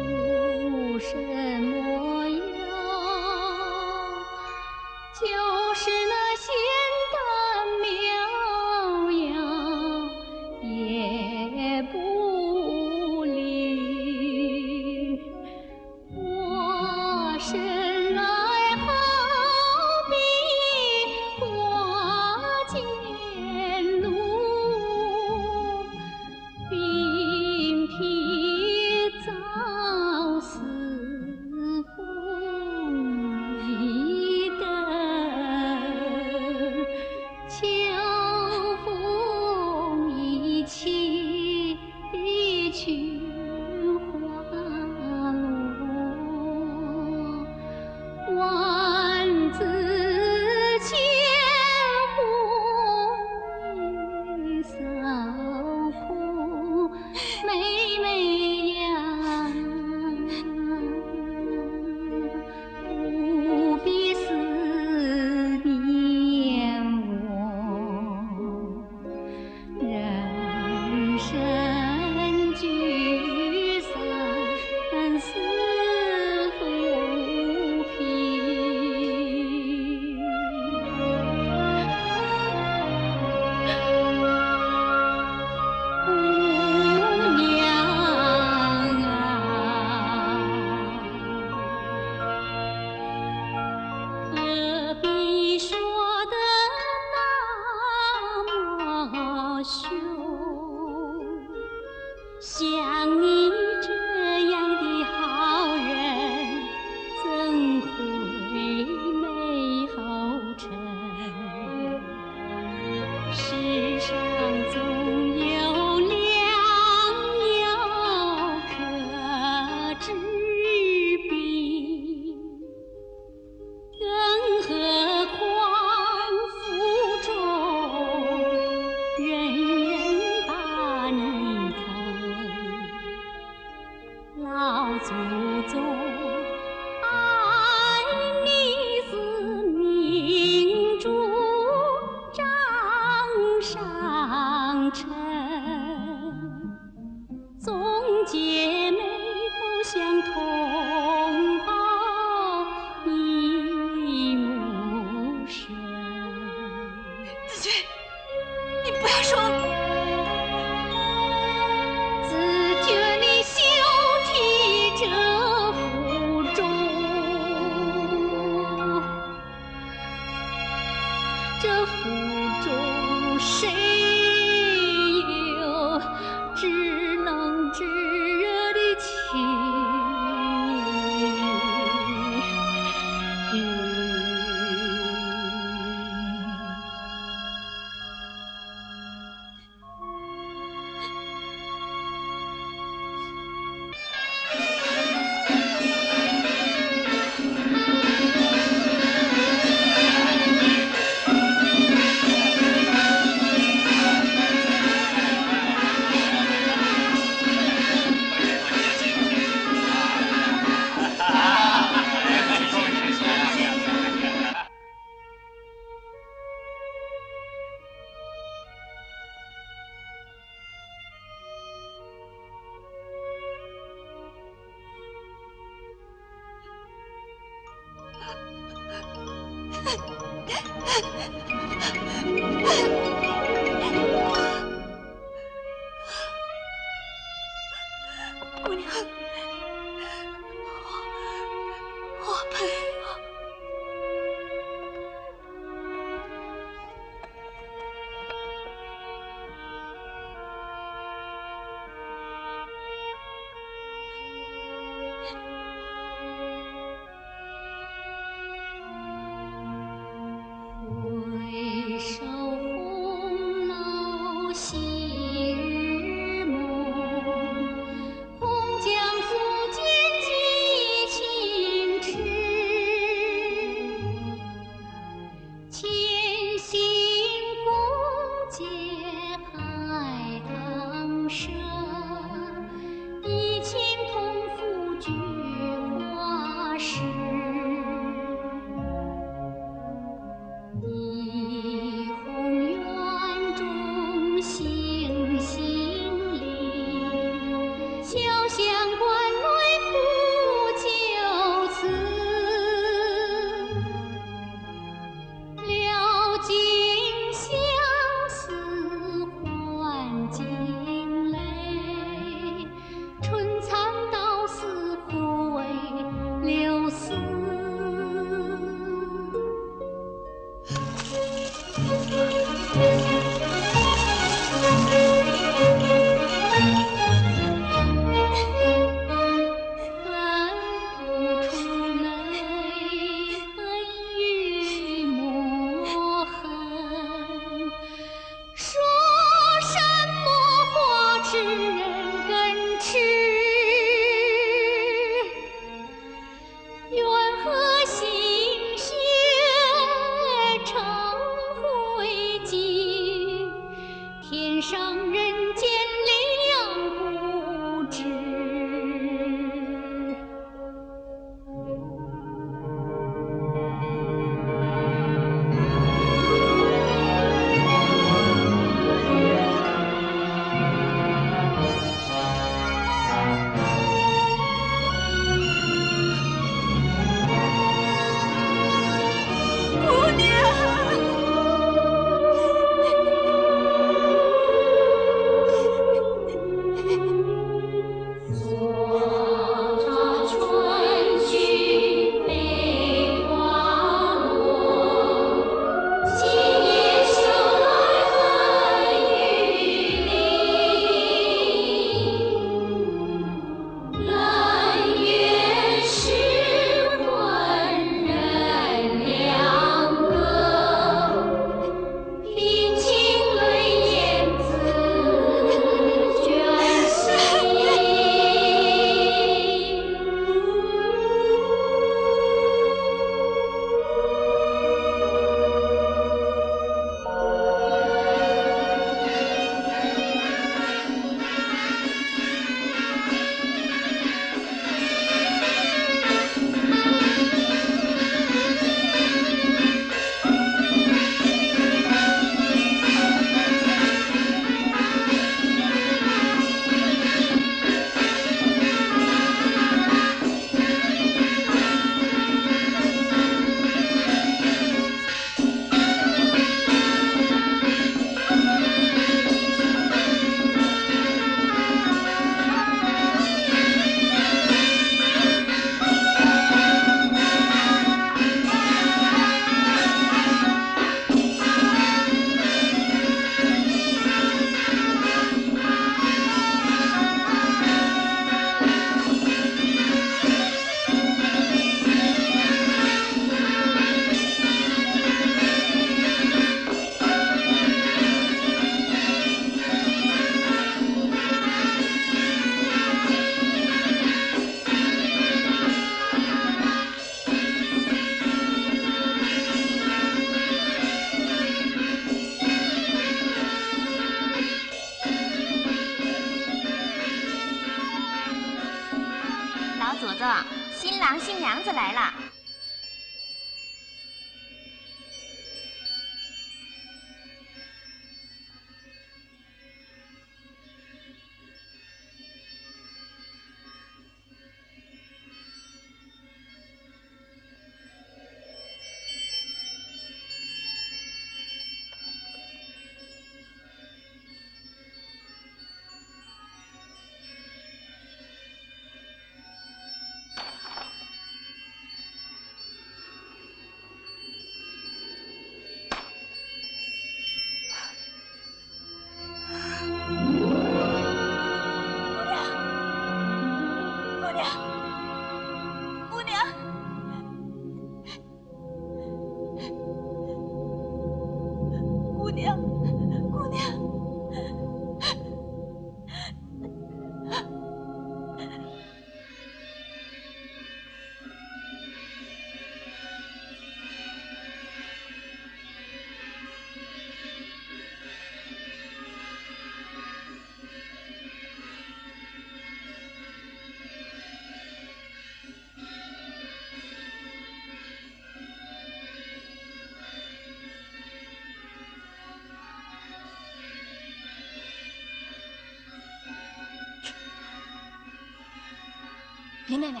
林妹妹，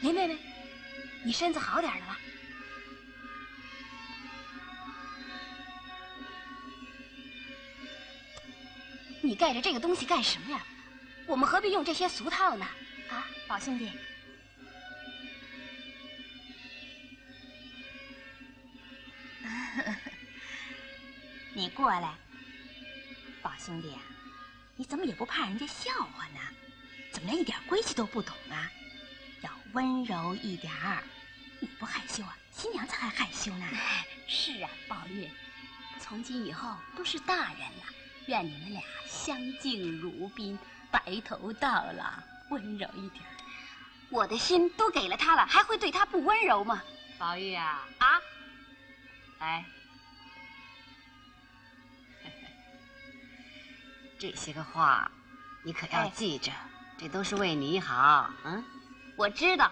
林妹妹，你身子好点了吧？你盖着这个东西干什么呀？我们何必用这些俗套呢？啊，宝兄弟，你过来，宝兄弟啊，你怎么也不怕人家笑话呢？怎么连一点规矩都不懂啊？要温柔一点儿。你不害羞啊？新娘子还害羞呢。是啊，宝玉，从今以后都是大人了，愿你们俩相敬如宾，白头到老，温柔一点。我的心都给了他了，还会对他不温柔吗？宝玉啊啊！来，这些个话，你可要记着。这都是为你好，嗯，我知道。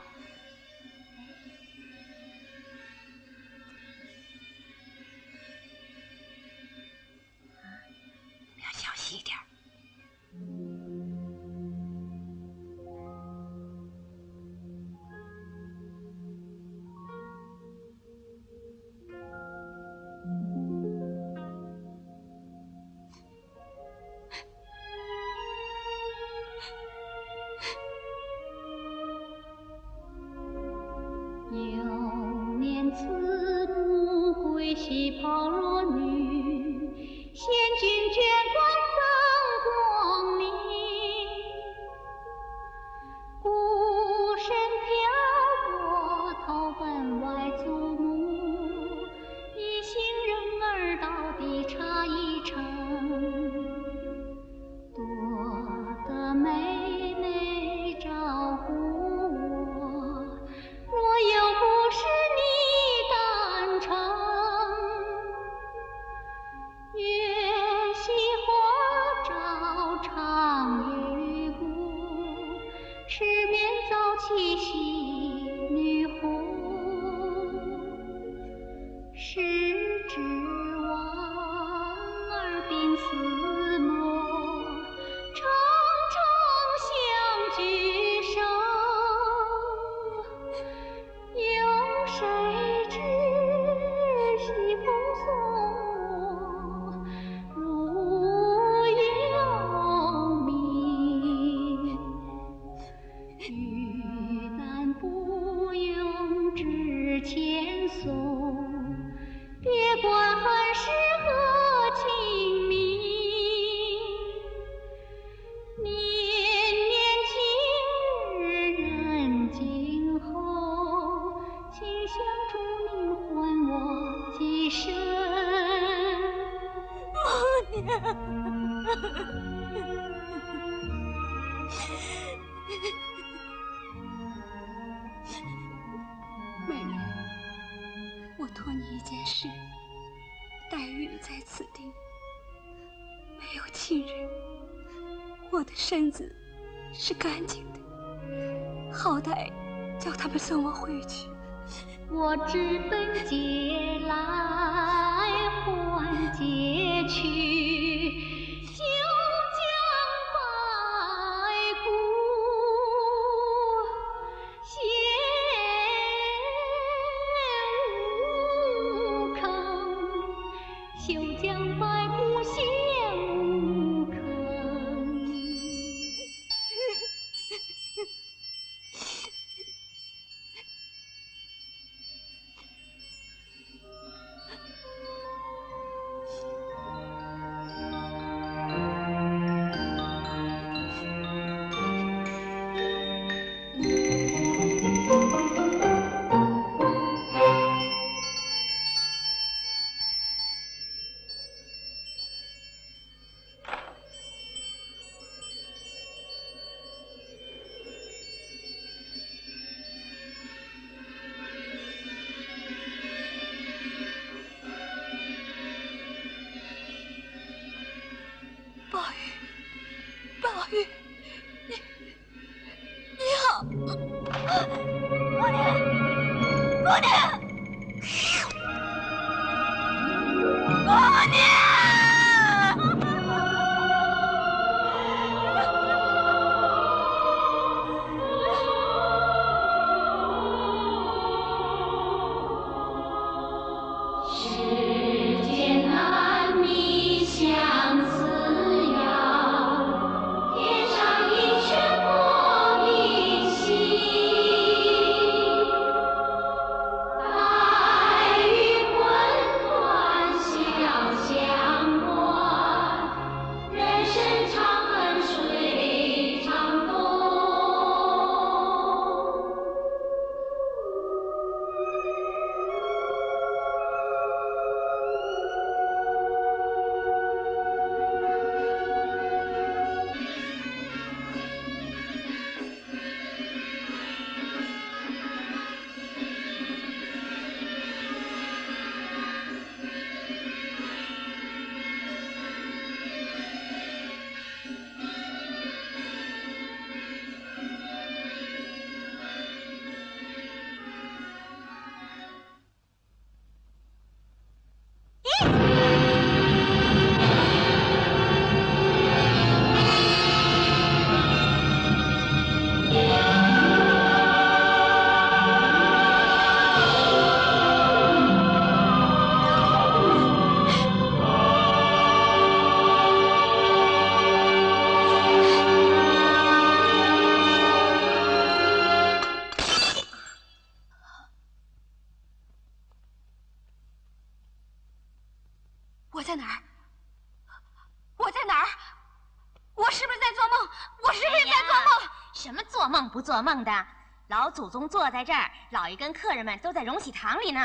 做梦的？老祖宗坐在这儿，老爷跟客人们都在荣禧堂里呢。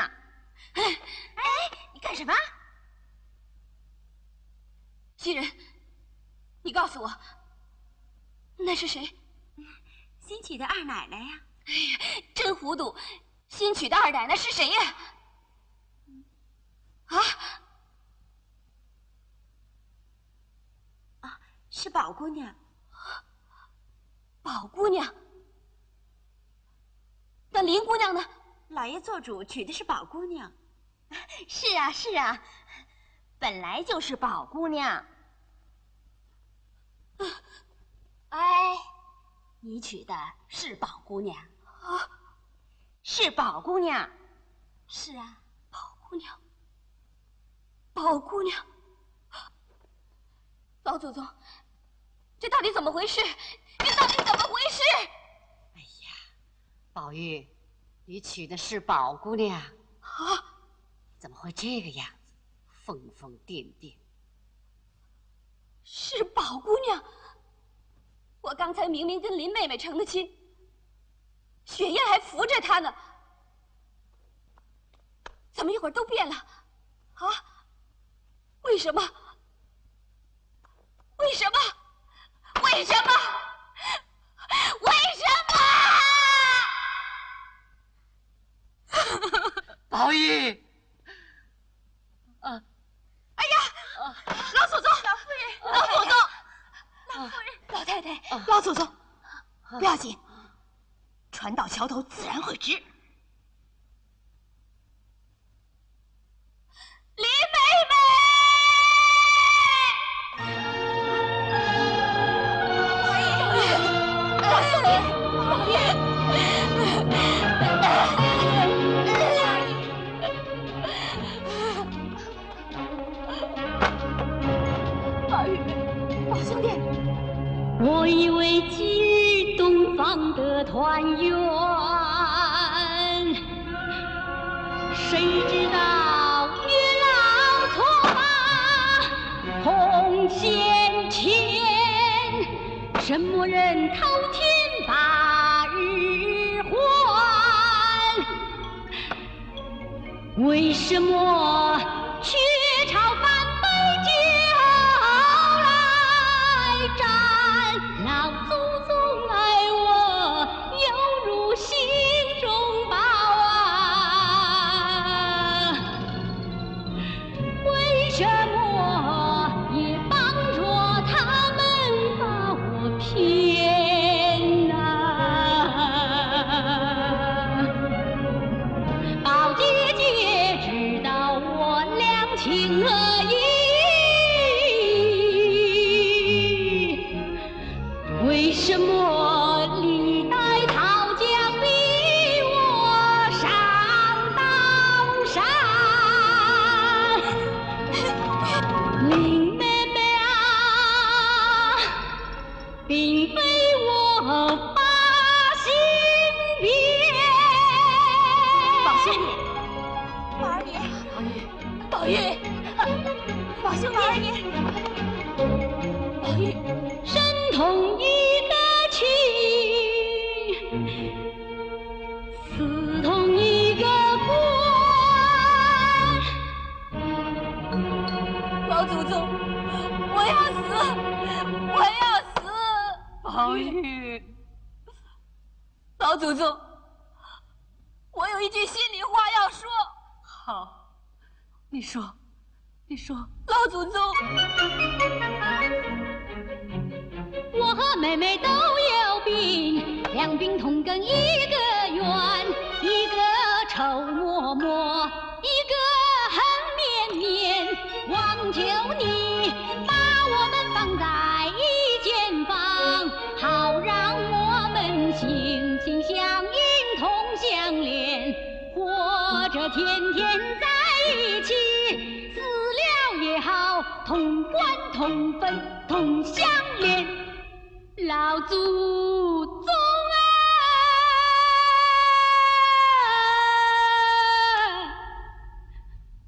哎，你干什么？袭人，你告诉我，那是谁？新娶的二奶奶呀。哎呀，真糊涂！新娶的二奶奶是谁呀？啊啊？是宝姑娘。宝姑娘？那林姑娘呢？老爷做主娶的是宝姑娘。是啊，是啊，本来就是宝姑娘。哎，你娶的是宝姑娘啊？是宝姑娘。是啊，宝姑娘。宝姑娘。老祖宗，这到底怎么回事？这到底怎么回事？宝玉，你娶的是宝姑娘啊？怎么会这个样子，疯疯癫癫？是宝姑娘。我刚才明明跟林妹妹成的亲，雪雁还扶着她呢，怎么一会儿都变了？啊？为什么？为什么？为什么？为什么？宝玉，啊！哎呀，老祖宗，老夫人，老祖宗，老夫人，老太太，老祖宗，不要紧，船到桥头自然会直。林。团圆谁知道月老错把红线牵什么人偷天把日还？为什么老祖宗啊，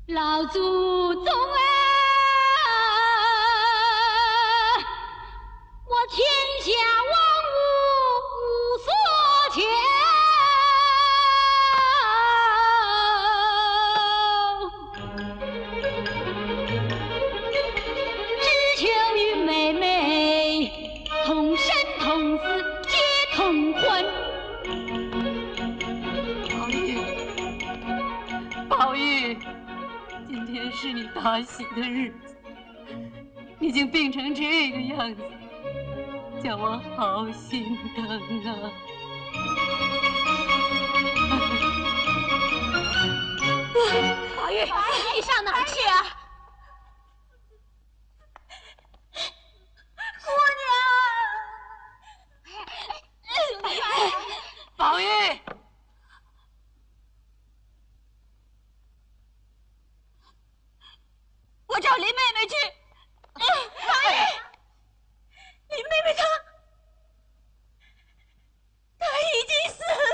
老祖。大喜的日子，已经病成这个样子，叫我好心疼啊！宝玉，你上哪儿去啊？姑娘，宝玉。我找林妹妹去。王爷，林妹妹她，她已经死了。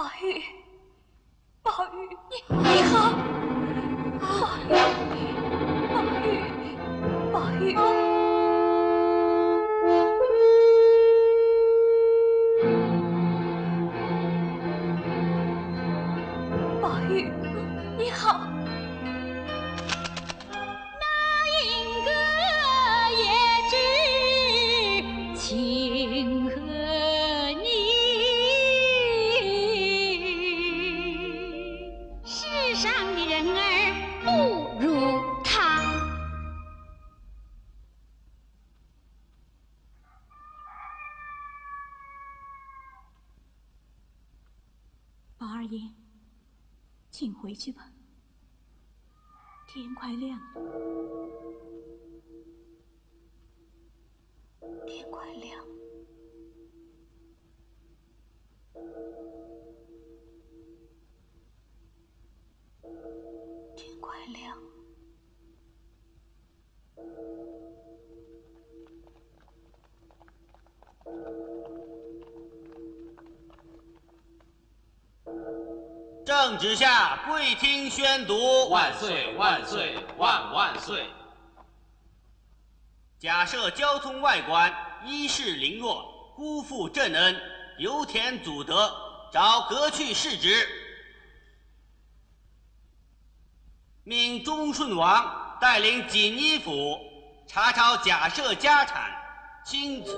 宝玉，宝玉，你旨下跪听宣读。万岁万岁万万岁！假设交通外官一世凌弱，辜负朕恩，有田祖德，找革去世职，命忠顺王带领锦衣府查抄假设家产，钦此